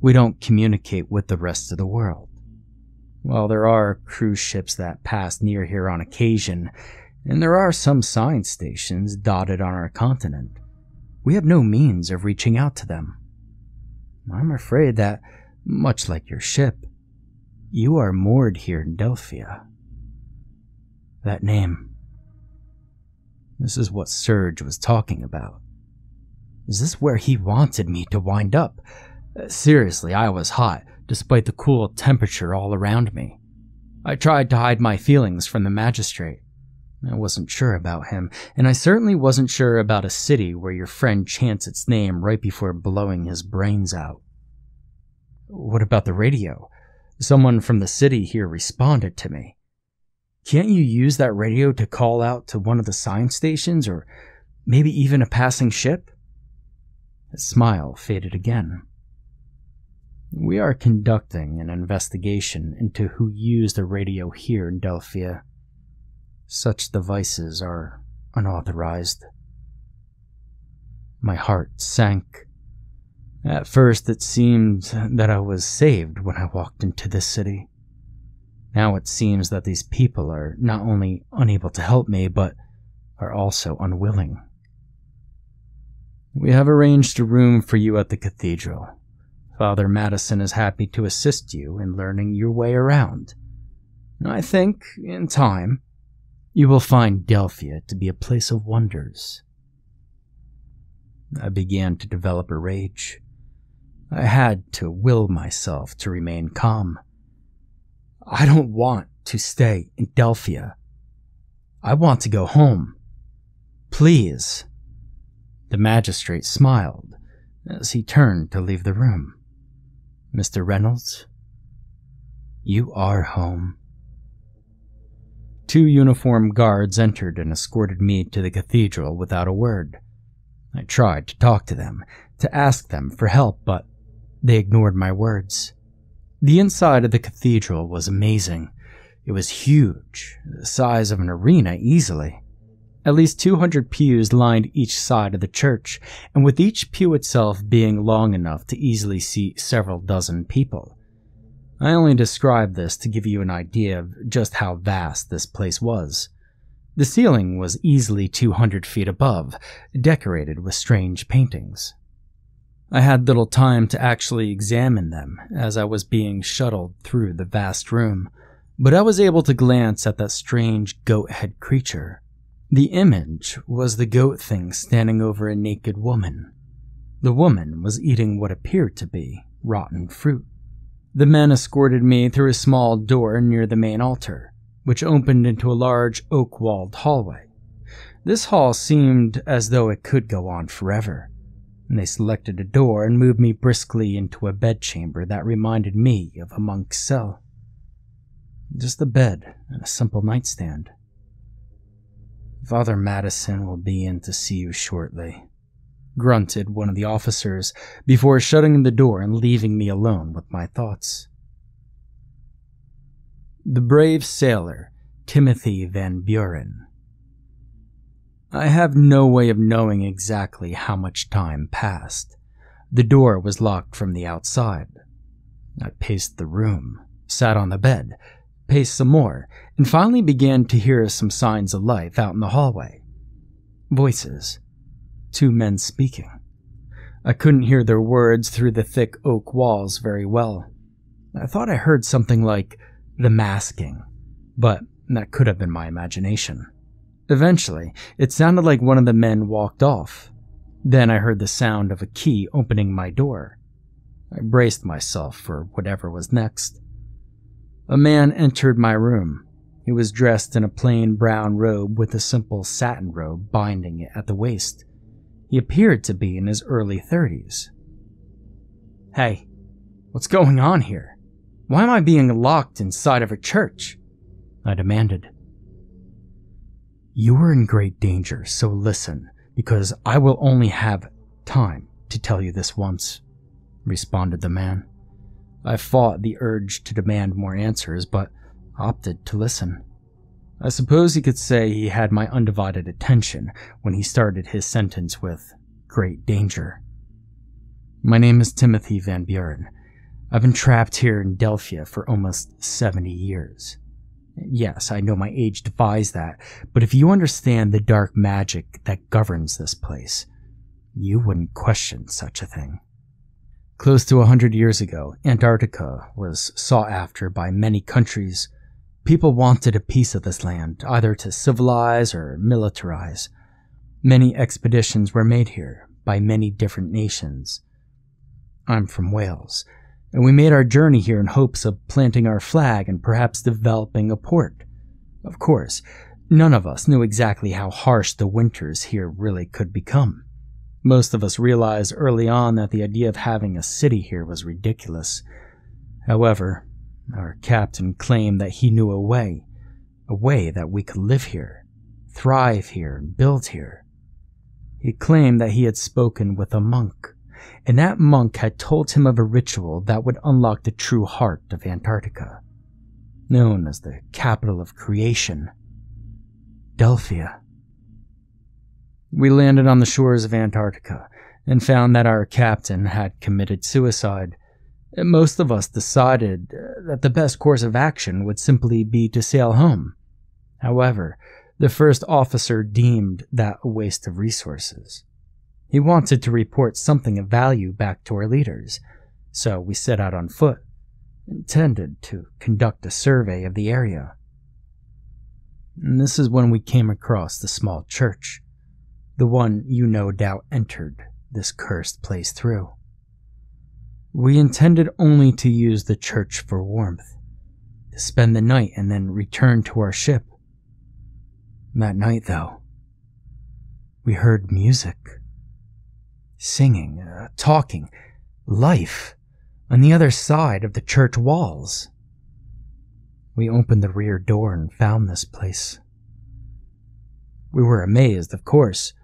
We don't communicate with the rest of the world. While there are cruise ships that pass near here on occasion, and there are some science stations dotted on our continent, we have no means of reaching out to them. I'm afraid that much like your ship, you are moored here in Delphia. That name. This is what Serge was talking about. Is this where he wanted me to wind up? Uh, seriously, I was hot, despite the cool temperature all around me. I tried to hide my feelings from the magistrate. I wasn't sure about him, and I certainly wasn't sure about a city where your friend chants its name right before blowing his brains out. What about the radio? Someone from the city here responded to me. Can't you use that radio to call out to one of the science stations or maybe even a passing ship? His smile faded again. We are conducting an investigation into who used the radio here in Delphia. Such devices are unauthorized. My heart sank at first, it seemed that I was saved when I walked into this city. Now it seems that these people are not only unable to help me, but are also unwilling. We have arranged a room for you at the cathedral. Father Madison is happy to assist you in learning your way around. I think, in time, you will find Delphia to be a place of wonders. I began to develop a rage. I had to will myself to remain calm. I don't want to stay in Delphia. I want to go home. Please. The magistrate smiled as he turned to leave the room. Mr. Reynolds, you are home. Two uniformed guards entered and escorted me to the cathedral without a word. I tried to talk to them, to ask them for help, but they ignored my words. The inside of the cathedral was amazing. It was huge, the size of an arena easily. At least 200 pews lined each side of the church, and with each pew itself being long enough to easily seat several dozen people. I only describe this to give you an idea of just how vast this place was. The ceiling was easily 200 feet above, decorated with strange paintings. I had little time to actually examine them as I was being shuttled through the vast room, but I was able to glance at that strange goat head creature. The image was the goat thing standing over a naked woman. The woman was eating what appeared to be rotten fruit. The men escorted me through a small door near the main altar, which opened into a large oak walled hallway. This hall seemed as though it could go on forever and they selected a door and moved me briskly into a bedchamber that reminded me of a monk's cell. Just a bed and a simple nightstand. Father Madison will be in to see you shortly, grunted one of the officers before shutting the door and leaving me alone with my thoughts. The brave sailor, Timothy Van Buren, I have no way of knowing exactly how much time passed. The door was locked from the outside. I paced the room, sat on the bed, paced some more, and finally began to hear some signs of life out in the hallway. Voices. Two men speaking. I couldn't hear their words through the thick oak walls very well. I thought I heard something like the masking, but that could have been my imagination. Eventually, it sounded like one of the men walked off. Then I heard the sound of a key opening my door. I braced myself for whatever was next. A man entered my room. He was dressed in a plain brown robe with a simple satin robe binding it at the waist. He appeared to be in his early 30s. Hey, what's going on here? Why am I being locked inside of a church? I demanded. You are in great danger, so listen, because I will only have time to tell you this once, responded the man. I fought the urge to demand more answers, but opted to listen. I suppose you could say he had my undivided attention when he started his sentence with great danger. My name is Timothy Van Buren. I've been trapped here in Delphia for almost 70 years. Yes, I know my age defies that, but if you understand the dark magic that governs this place, you wouldn't question such a thing. Close to a hundred years ago, Antarctica was sought after by many countries. People wanted a piece of this land, either to civilize or militarize. Many expeditions were made here by many different nations. I'm from Wales, and we made our journey here in hopes of planting our flag and perhaps developing a port. Of course, none of us knew exactly how harsh the winters here really could become. Most of us realized early on that the idea of having a city here was ridiculous. However, our captain claimed that he knew a way, a way that we could live here, thrive here, and build here. He claimed that he had spoken with a monk and that monk had told him of a ritual that would unlock the true heart of Antarctica, known as the capital of creation, Delphia. We landed on the shores of Antarctica and found that our captain had committed suicide. Most of us decided uh, that the best course of action would simply be to sail home. However, the first officer deemed that a waste of resources. He wanted to report something of value back to our leaders, so we set out on foot, intended to conduct a survey of the area. And this is when we came across the small church, the one you no doubt entered this cursed place through. We intended only to use the church for warmth, to spend the night and then return to our ship. That night, though, we heard music singing, uh, talking, life on the other side of the church walls. We opened the rear door and found this place. We were amazed, of course.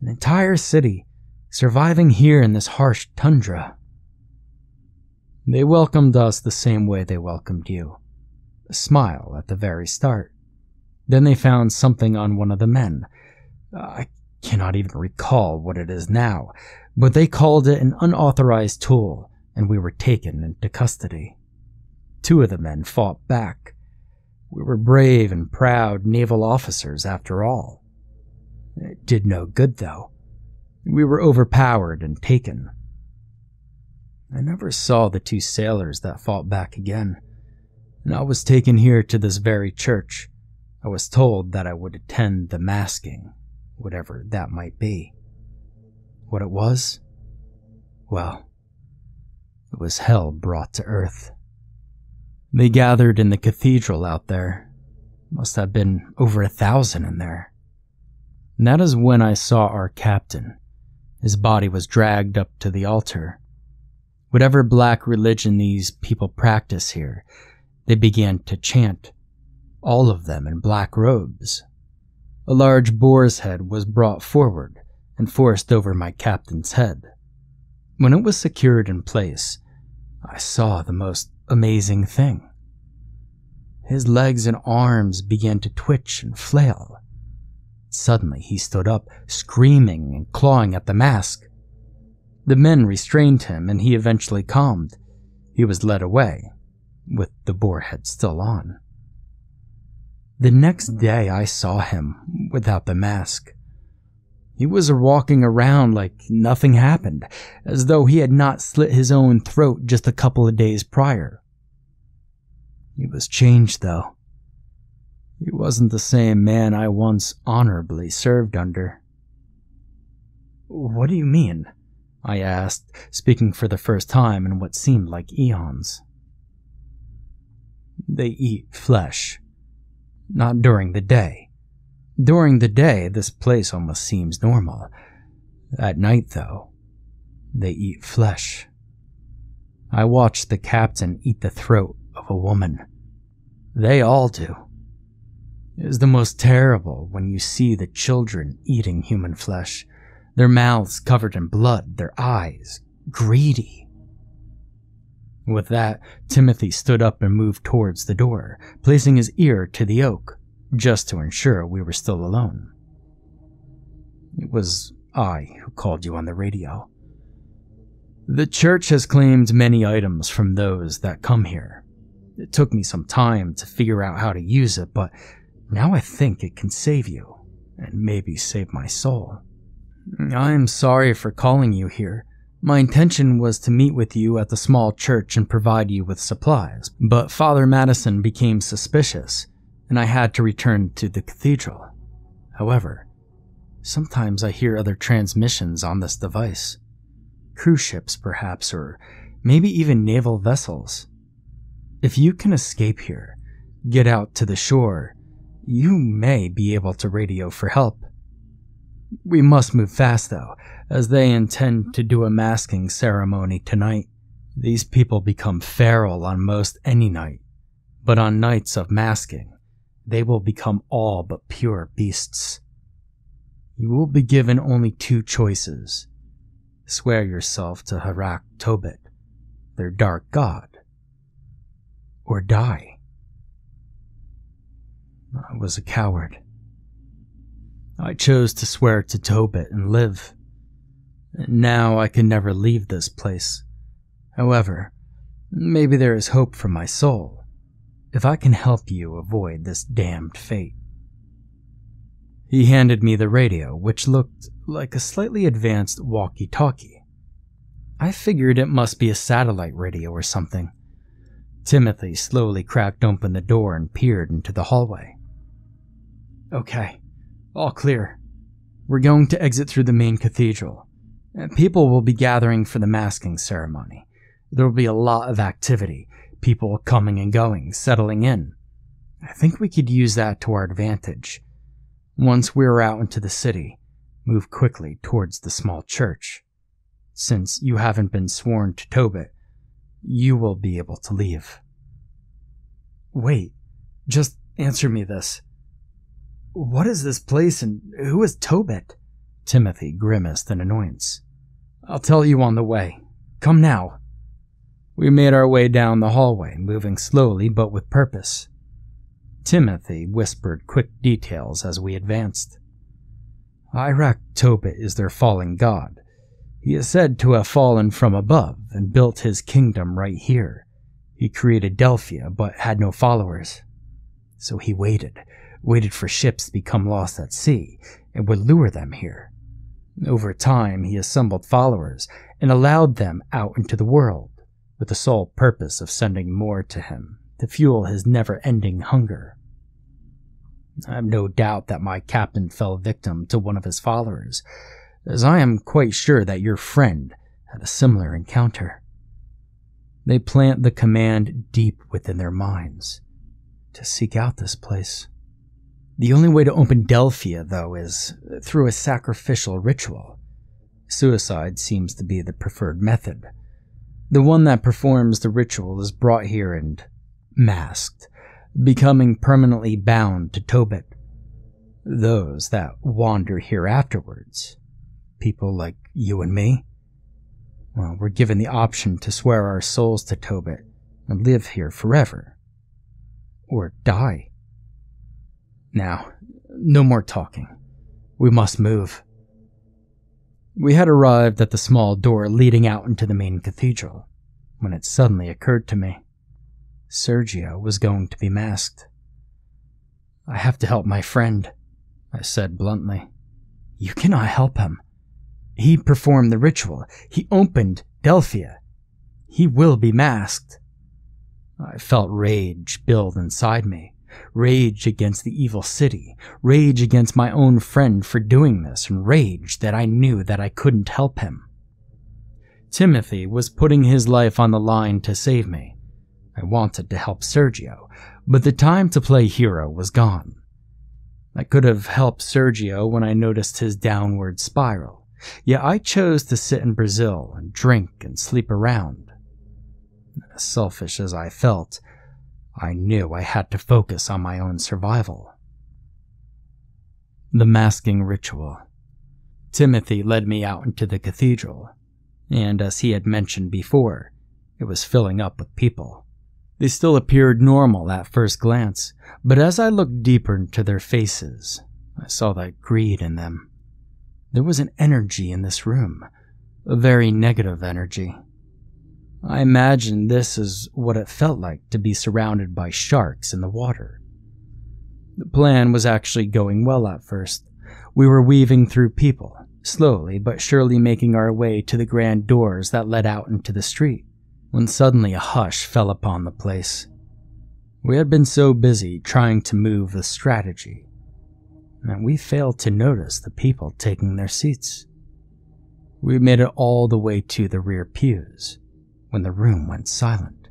An entire city surviving here in this harsh tundra. They welcomed us the same way they welcomed you a smile at the very start. Then they found something on one of the men. I cannot even recall what it is now, but they called it an unauthorized tool, and we were taken into custody. Two of the men fought back. We were brave and proud naval officers, after all. It did no good, though. We were overpowered and taken. I never saw the two sailors that fought back again, and I was taken here to this very church. I was told that I would attend the masking whatever that might be. What it was? Well, it was hell brought to earth. They gathered in the cathedral out there. Must have been over a thousand in there. And that is when I saw our captain. His body was dragged up to the altar. Whatever black religion these people practice here, they began to chant, all of them in black robes. A large boar's head was brought forward and forced over my captain's head. When it was secured in place, I saw the most amazing thing. His legs and arms began to twitch and flail. Suddenly, he stood up, screaming and clawing at the mask. The men restrained him, and he eventually calmed. He was led away, with the boar head still on. The next day I saw him without the mask. He was walking around like nothing happened, as though he had not slit his own throat just a couple of days prior. He was changed, though. He wasn't the same man I once honorably served under. What do you mean? I asked, speaking for the first time in what seemed like eons. They eat flesh. Not during the day. During the day, this place almost seems normal. At night, though, they eat flesh. I watched the captain eat the throat of a woman. They all do. Is the most terrible when you see the children eating human flesh, their mouths covered in blood, their eyes greedy. With that, Timothy stood up and moved towards the door, placing his ear to the oak, just to ensure we were still alone. It was I who called you on the radio. The church has claimed many items from those that come here. It took me some time to figure out how to use it, but now I think it can save you, and maybe save my soul. I am sorry for calling you here. My intention was to meet with you at the small church and provide you with supplies, but Father Madison became suspicious, and I had to return to the cathedral. However, sometimes I hear other transmissions on this device cruise ships, perhaps, or maybe even naval vessels. If you can escape here, get out to the shore, you may be able to radio for help. We must move fast, though, as they intend to do a masking ceremony tonight. These people become feral on most any night, but on nights of masking, they will become all but pure beasts. You will be given only two choices swear yourself to Harak Tobit, their dark god, or die. I was a coward. I chose to swear to Tobit and live. now I can never leave this place. However, maybe there is hope for my soul if I can help you avoid this damned fate. He handed me the radio, which looked like a slightly advanced walkie talkie. I figured it must be a satellite radio or something. Timothy slowly cracked open the door and peered into the hallway. Okay, all clear. We're going to exit through the main cathedral. Uh, people will be gathering for the masking ceremony. There will be a lot of activity, people coming and going, settling in. I think we could use that to our advantage. Once we're out into the city, move quickly towards the small church. Since you haven't been sworn to Tobit, you will be able to leave. Wait, just answer me this. What is this place and who is Tobit? Timothy grimaced in annoyance. I'll tell you on the way. Come now. We made our way down the hallway, moving slowly but with purpose. Timothy whispered quick details as we advanced. Iraq Tobit is their fallen god. He is said to have fallen from above and built his kingdom right here. He created Delphia, but had no followers. So he waited, waited for ships to become lost at sea, and would lure them here. Over time, he assembled followers and allowed them out into the world, with the sole purpose of sending more to him to fuel his never ending hunger. I have no doubt that my captain fell victim to one of his followers, as I am quite sure that your friend had a similar encounter. They plant the command deep within their minds to seek out this place. The only way to open Delphia, though, is through a sacrificial ritual. Suicide seems to be the preferred method. The one that performs the ritual is brought here and masked, becoming permanently bound to Tobit. Those that wander here afterwards, people like you and me, well, we're given the option to swear our souls to Tobit and live here forever. Or die. Now, no more talking. We must move. We had arrived at the small door leading out into the main cathedral when it suddenly occurred to me. Sergio was going to be masked. I have to help my friend, I said bluntly. You cannot help him. He performed the ritual. He opened Delphia. He will be masked. I felt rage build inside me. Rage against the evil city, rage against my own friend for doing this, and rage that I knew that I couldn't help him. Timothy was putting his life on the line to save me. I wanted to help Sergio, but the time to play hero was gone. I could have helped Sergio when I noticed his downward spiral, yet I chose to sit in Brazil and drink and sleep around. As selfish as I felt, I knew I had to focus on my own survival. The masking ritual. Timothy led me out into the cathedral, and as he had mentioned before, it was filling up with people. They still appeared normal at first glance, but as I looked deeper into their faces, I saw that greed in them. There was an energy in this room, a very negative energy. I imagine this is what it felt like to be surrounded by sharks in the water. The plan was actually going well at first. We were weaving through people, slowly but surely making our way to the grand doors that led out into the street when suddenly a hush fell upon the place. We had been so busy trying to move the strategy that we failed to notice the people taking their seats. We made it all the way to the rear pews when the room went silent.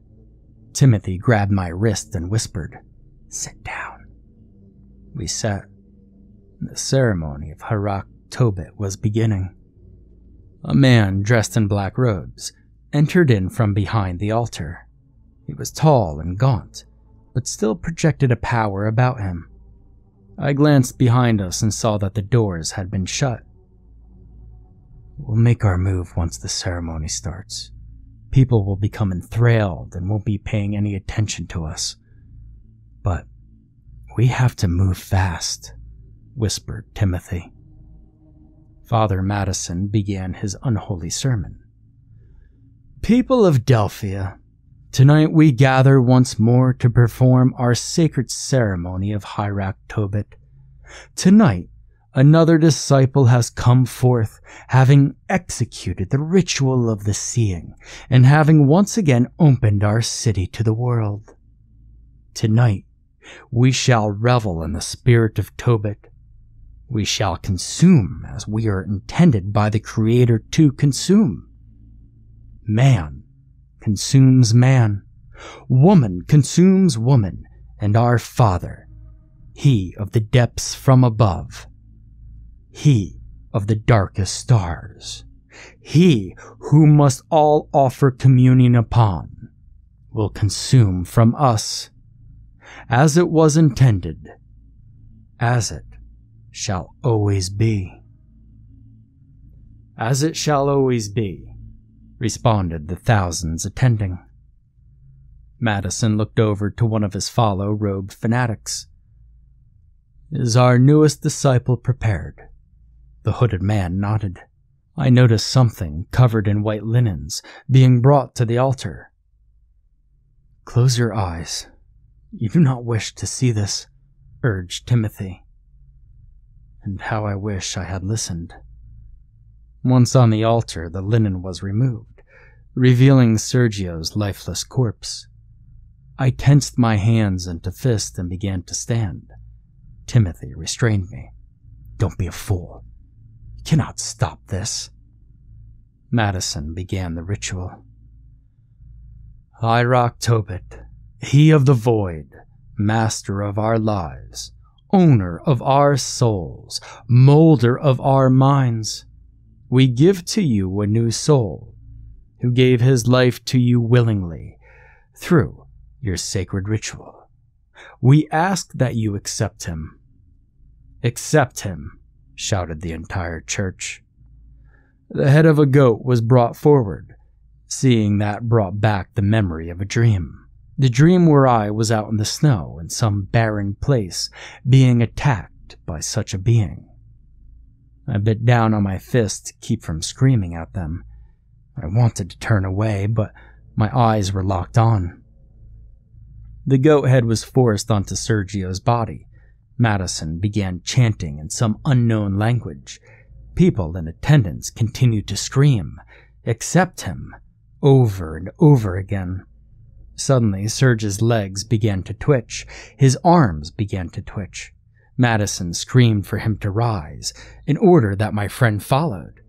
Timothy grabbed my wrist and whispered, Sit down. We sat. The ceremony of Harak Tobit was beginning. A man dressed in black robes entered in from behind the altar. He was tall and gaunt, but still projected a power about him. I glanced behind us and saw that the doors had been shut. We'll make our move once the ceremony starts. People will become enthralled and won't be paying any attention to us. But we have to move fast, whispered Timothy. Father Madison began his unholy sermon. People of Delphia, tonight we gather once more to perform our sacred ceremony of Hyrak Tobit. Tonight, another disciple has come forth, having executed the ritual of the seeing, and having once again opened our city to the world. Tonight, we shall revel in the spirit of Tobit. We shall consume as we are intended by the Creator to consume. Man consumes man. Woman consumes woman, and our Father, He of the depths from above, He of the darkest stars, He who must all offer communion upon, will consume from us, as it was intended, as it shall always be. As it shall always be responded the thousands attending. Madison looked over to one of his follow robed fanatics. Is our newest disciple prepared? The hooded man nodded. I noticed something covered in white linens being brought to the altar. Close your eyes. You do not wish to see this, urged Timothy. And how I wish I had listened. Once on the altar, the linen was removed, revealing Sergio's lifeless corpse. I tensed my hands into fists and began to stand. Timothy restrained me. Don't be a fool. Cannot stop this. Madison began the ritual. Hyrak Tobit, he of the void, master of our lives, owner of our souls, molder of our minds, we give to you a new soul, who gave his life to you willingly through your sacred ritual. We ask that you accept him. Accept him, shouted the entire church. The head of a goat was brought forward, seeing that brought back the memory of a dream. The dream where I was out in the snow in some barren place, being attacked by such a being. I bit down on my fist to keep from screaming at them. I wanted to turn away, but my eyes were locked on. The goat head was forced onto Sergio's body. Madison began chanting in some unknown language. People in attendance continued to scream, accept him, over and over again. Suddenly, Serge's legs began to twitch. His arms began to twitch. Madison screamed for him to rise, in order that my friend followed.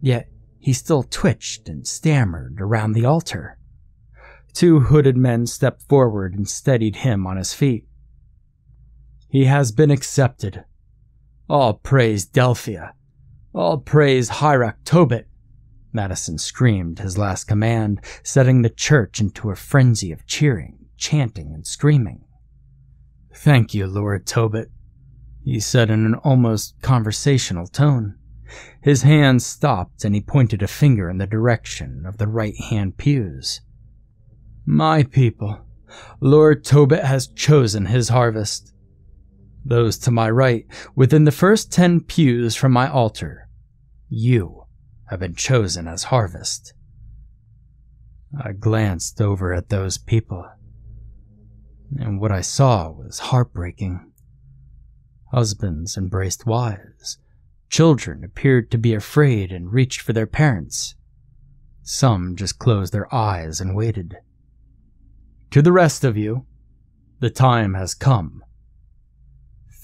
Yet he still twitched and stammered around the altar. Two hooded men stepped forward and steadied him on his feet. He has been accepted. All praise Delphia. All praise Hierarch Tobit. Madison screamed his last command, setting the church into a frenzy of cheering, chanting, and screaming. Thank you, Lord Tobit, he said in an almost conversational tone. His hand stopped and he pointed a finger in the direction of the right hand pews. My people, Lord Tobit has chosen his harvest. Those to my right, within the first ten pews from my altar, you have been chosen as harvest. I glanced over at those people, and what I saw was heartbreaking. Husbands embraced wives. Children appeared to be afraid and reached for their parents. Some just closed their eyes and waited. To the rest of you, the time has come.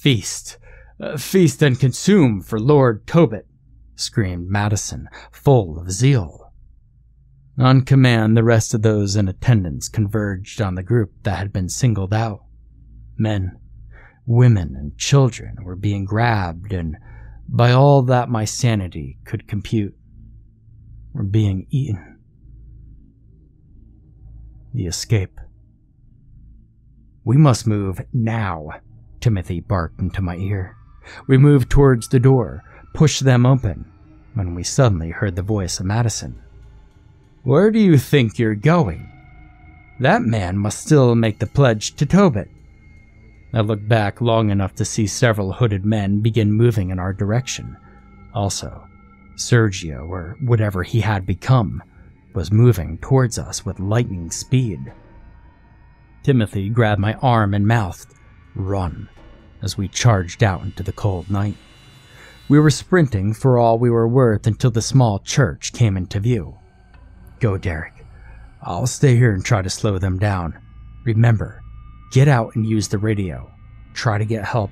Feast, uh, feast and consume for Lord Tobit screamed Madison, full of zeal. On command, the rest of those in attendance converged on the group that had been singled out. Men, women, and children were being grabbed and, by all that my sanity could compute, were being eaten. The escape. We must move now, Timothy barked into my ear. We moved towards the door, pushed them open when we suddenly heard the voice of Madison. Where do you think you're going? That man must still make the pledge to Tobit. I looked back long enough to see several hooded men begin moving in our direction. Also, Sergio, or whatever he had become, was moving towards us with lightning speed. Timothy grabbed my arm and mouthed, Run, as we charged out into the cold night. We were sprinting for all we were worth until the small church came into view. Go, Derek. I'll stay here and try to slow them down. Remember, get out and use the radio. Try to get help.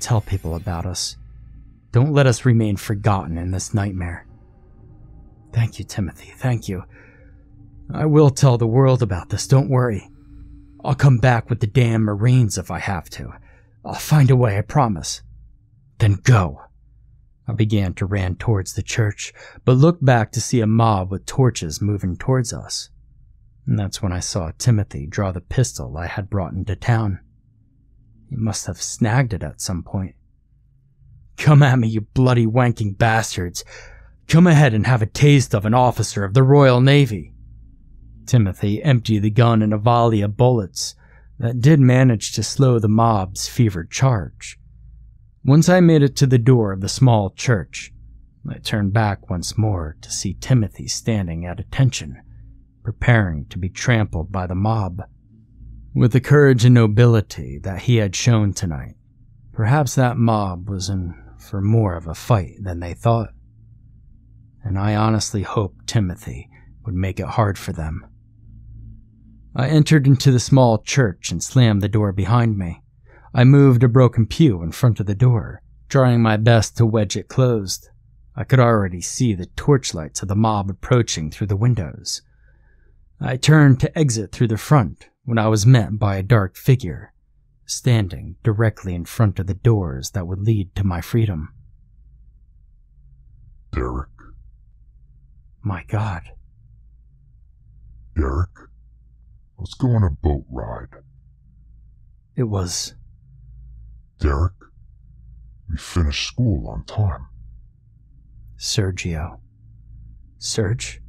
Tell people about us. Don't let us remain forgotten in this nightmare. Thank you, Timothy. Thank you. I will tell the world about this, don't worry. I'll come back with the damn Marines if I have to. I'll find a way, I promise. Then go. I began to run towards the church, but looked back to see a mob with torches moving towards us. And that's when I saw Timothy draw the pistol I had brought into town. He must have snagged it at some point. Come at me, you bloody wanking bastards. Come ahead and have a taste of an officer of the Royal Navy. Timothy emptied the gun in a volley of bullets that did manage to slow the mob's fevered charge. Once I made it to the door of the small church, I turned back once more to see Timothy standing at attention, preparing to be trampled by the mob. With the courage and nobility that he had shown tonight, perhaps that mob was in for more of a fight than they thought. And I honestly hoped Timothy would make it hard for them. I entered into the small church and slammed the door behind me. I moved a broken pew in front of the door, trying my best to wedge it closed. I could already see the torchlights of the mob approaching through the windows. I turned to exit through the front when I was met by a dark figure, standing directly in front of the doors that would lead to my freedom. Derek. My God. Derek, let's go on a boat ride. It was Derek, we finished school on time. Sergio. Serge,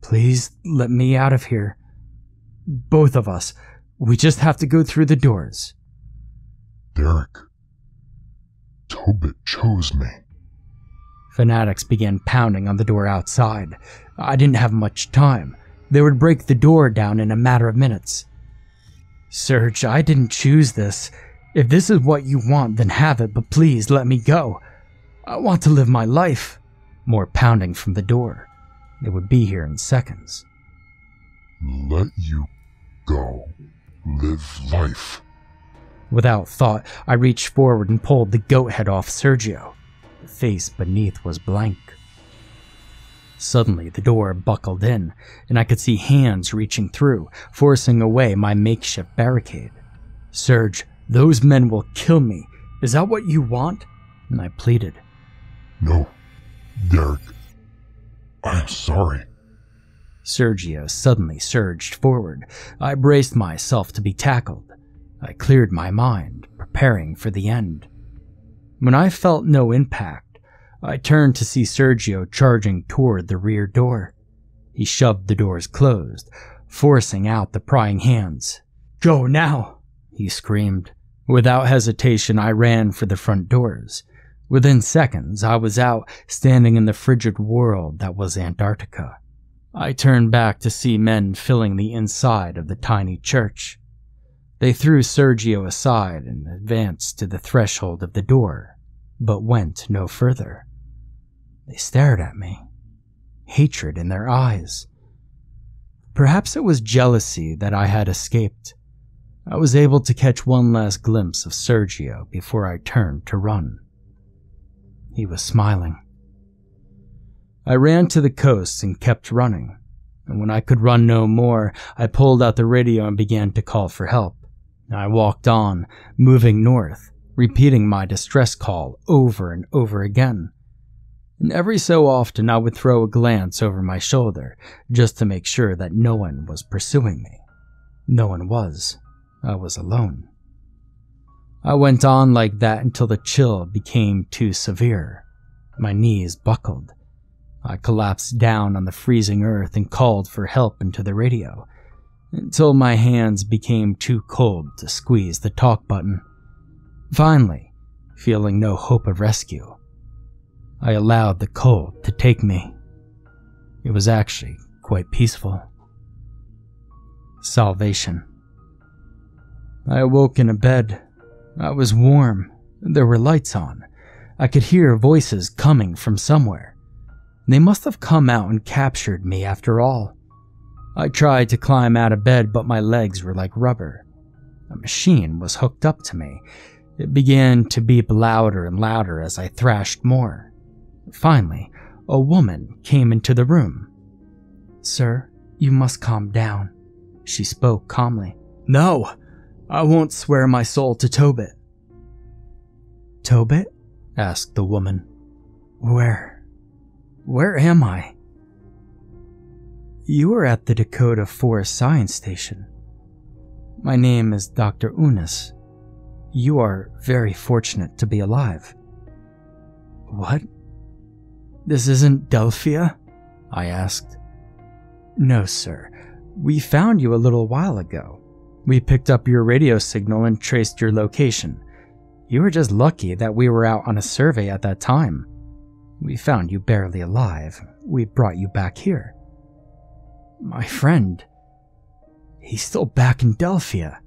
please let me out of here. Both of us. We just have to go through the doors. Derek, Tobit chose me. Fanatics began pounding on the door outside. I didn't have much time. They would break the door down in a matter of minutes. Serge, I didn't choose this. If this is what you want, then have it, but please let me go. I want to live my life. More pounding from the door. They would be here in seconds. Let you Go. Live life. Without thought, I reached forward and pulled the goat head off Sergio. The face beneath was blank. Suddenly, the door buckled in, and I could see hands reaching through, forcing away my makeshift barricade. Serge, those men will kill me. Is that what you want? And I pleaded. No. Derek. I am sorry. Sergio suddenly surged forward. I braced myself to be tackled. I cleared my mind, preparing for the end. When I felt no impact, I turned to see Sergio charging toward the rear door. He shoved the doors closed, forcing out the prying hands. Go now! he screamed. Without hesitation, I ran for the front doors. Within seconds, I was out, standing in the frigid world that was Antarctica. I turned back to see men filling the inside of the tiny church. They threw Sergio aside and advanced to the threshold of the door, but went no further. They stared at me, hatred in their eyes. Perhaps it was jealousy that I had escaped. I was able to catch one last glimpse of Sergio before I turned to run. He was smiling. I ran to the coast and kept running, and when I could run no more, I pulled out the radio and began to call for help. I walked on, moving north, repeating my distress call over and over again and every so often I would throw a glance over my shoulder just to make sure that no one was pursuing me. No one was. I was alone. I went on like that until the chill became too severe. My knees buckled. I collapsed down on the freezing earth and called for help into the radio until my hands became too cold to squeeze the talk button. Finally, feeling no hope of rescue, I allowed the cold to take me. It was actually quite peaceful. Salvation. I awoke in a bed. I was warm. There were lights on. I could hear voices coming from somewhere. They must have come out and captured me after all. I tried to climb out of bed, but my legs were like rubber. A machine was hooked up to me. It began to beep louder and louder as I thrashed more. Finally, a woman came into the room. Sir, you must calm down. She spoke calmly. No, I won't swear my soul to Tobit. Tobit? asked the woman. Where? Where am I? You are at the Dakota Forest Science Station. My name is Dr. Unis. You are very fortunate to be alive. What? This isn't Delphia? I asked. No, sir. We found you a little while ago. We picked up your radio signal and traced your location. You were just lucky that we were out on a survey at that time. We found you barely alive. We brought you back here. My friend. He's still back in Delphia.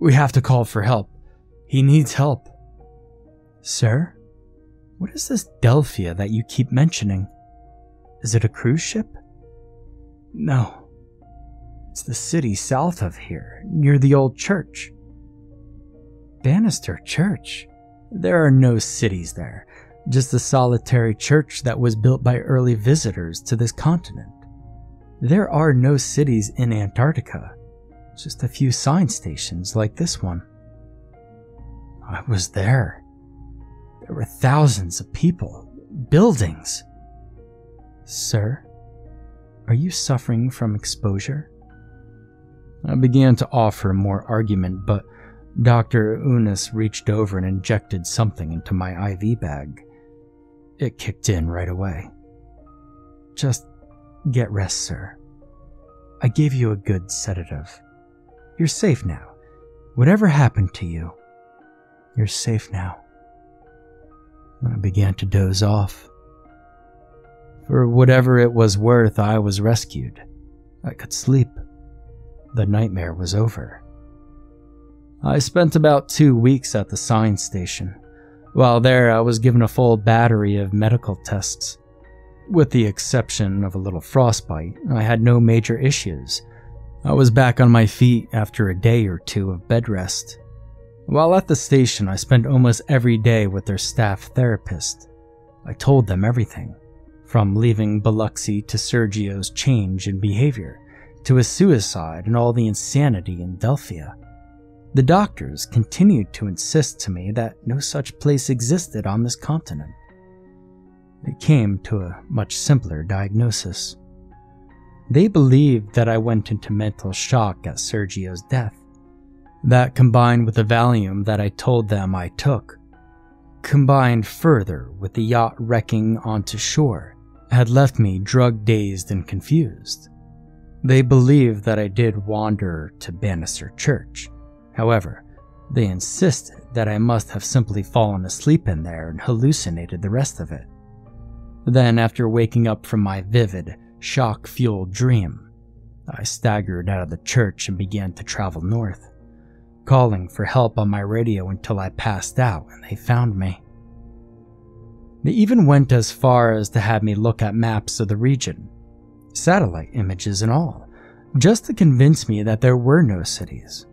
We have to call for help. He needs help. Sir? What is this Delphia that you keep mentioning? Is it a cruise ship? No. It's the city south of here, near the old church. Bannister Church? There are no cities there, just a solitary church that was built by early visitors to this continent. There are no cities in Antarctica, just a few science stations like this one. I was there. There were thousands of people, buildings. Sir, are you suffering from exposure? I began to offer more argument, but Dr. Unis reached over and injected something into my IV bag. It kicked in right away. Just get rest, sir. I gave you a good sedative. You're safe now. Whatever happened to you, you're safe now. I began to doze off. For whatever it was worth, I was rescued. I could sleep. The nightmare was over. I spent about two weeks at the science station. While there, I was given a full battery of medical tests. With the exception of a little frostbite, I had no major issues. I was back on my feet after a day or two of bed rest. While at the station, I spent almost every day with their staff therapist. I told them everything from leaving Biloxi to Sergio's change in behavior, to his suicide and all the insanity in Delphia. The doctors continued to insist to me that no such place existed on this continent. It came to a much simpler diagnosis. They believed that I went into mental shock at Sergio's death. That combined with the Valium that I told them I took, combined further with the yacht wrecking onto shore, had left me drug dazed and confused. They believed that I did wander to Bannister Church. However, they insisted that I must have simply fallen asleep in there and hallucinated the rest of it. Then, after waking up from my vivid, shock fueled dream, I staggered out of the church and began to travel north, calling for help on my radio until I passed out and they found me. They even went as far as to have me look at maps of the region, satellite images and all, just to convince me that there were no cities.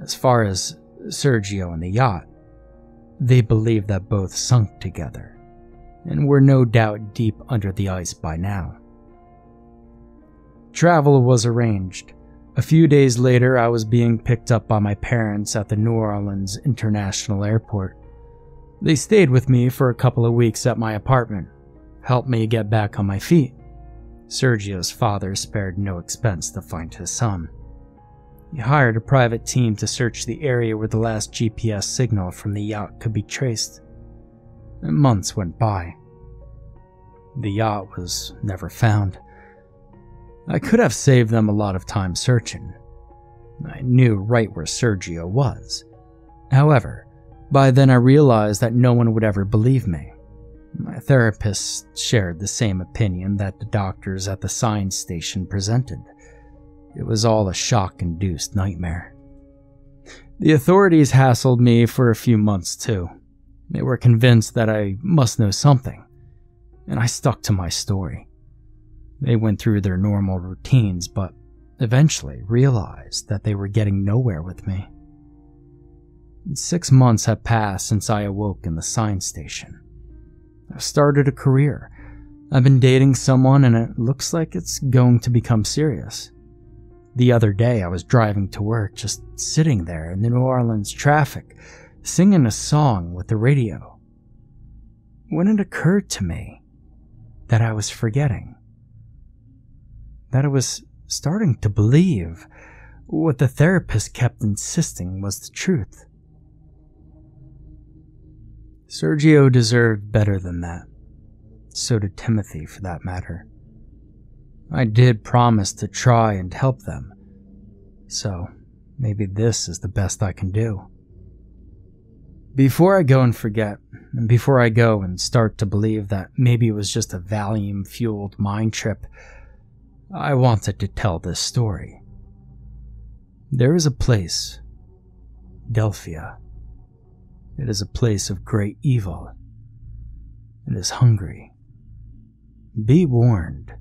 As far as Sergio and the yacht, they believed that both sunk together and were no doubt deep under the ice by now. Travel was arranged. A few days later, I was being picked up by my parents at the New Orleans International Airport. They stayed with me for a couple of weeks at my apartment, helped me get back on my feet. Sergio's father spared no expense to find his son. He hired a private team to search the area where the last GPS signal from the yacht could be traced. Months went by. The yacht was never found. I could have saved them a lot of time searching. I knew right where Sergio was. However, by then, I realized that no one would ever believe me. My therapist shared the same opinion that the doctors at the science station presented. It was all a shock induced nightmare. The authorities hassled me for a few months too. They were convinced that I must know something, and I stuck to my story. They went through their normal routines, but eventually realized that they were getting nowhere with me. Six months have passed since I awoke in the science station. I've started a career. I've been dating someone, and it looks like it's going to become serious. The other day, I was driving to work, just sitting there in the New Orleans traffic, singing a song with the radio. When it occurred to me that I was forgetting, that I was starting to believe what the therapist kept insisting was the truth. Sergio deserved better than that. So did Timothy, for that matter. I did promise to try and help them, so maybe this is the best I can do. Before I go and forget, and before I go and start to believe that maybe it was just a Valium fueled mind trip, I wanted to tell this story. There is a place, Delphia, it is a place of great evil. It is hungry. Be warned,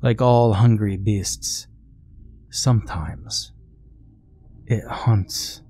like all hungry beasts, sometimes it hunts.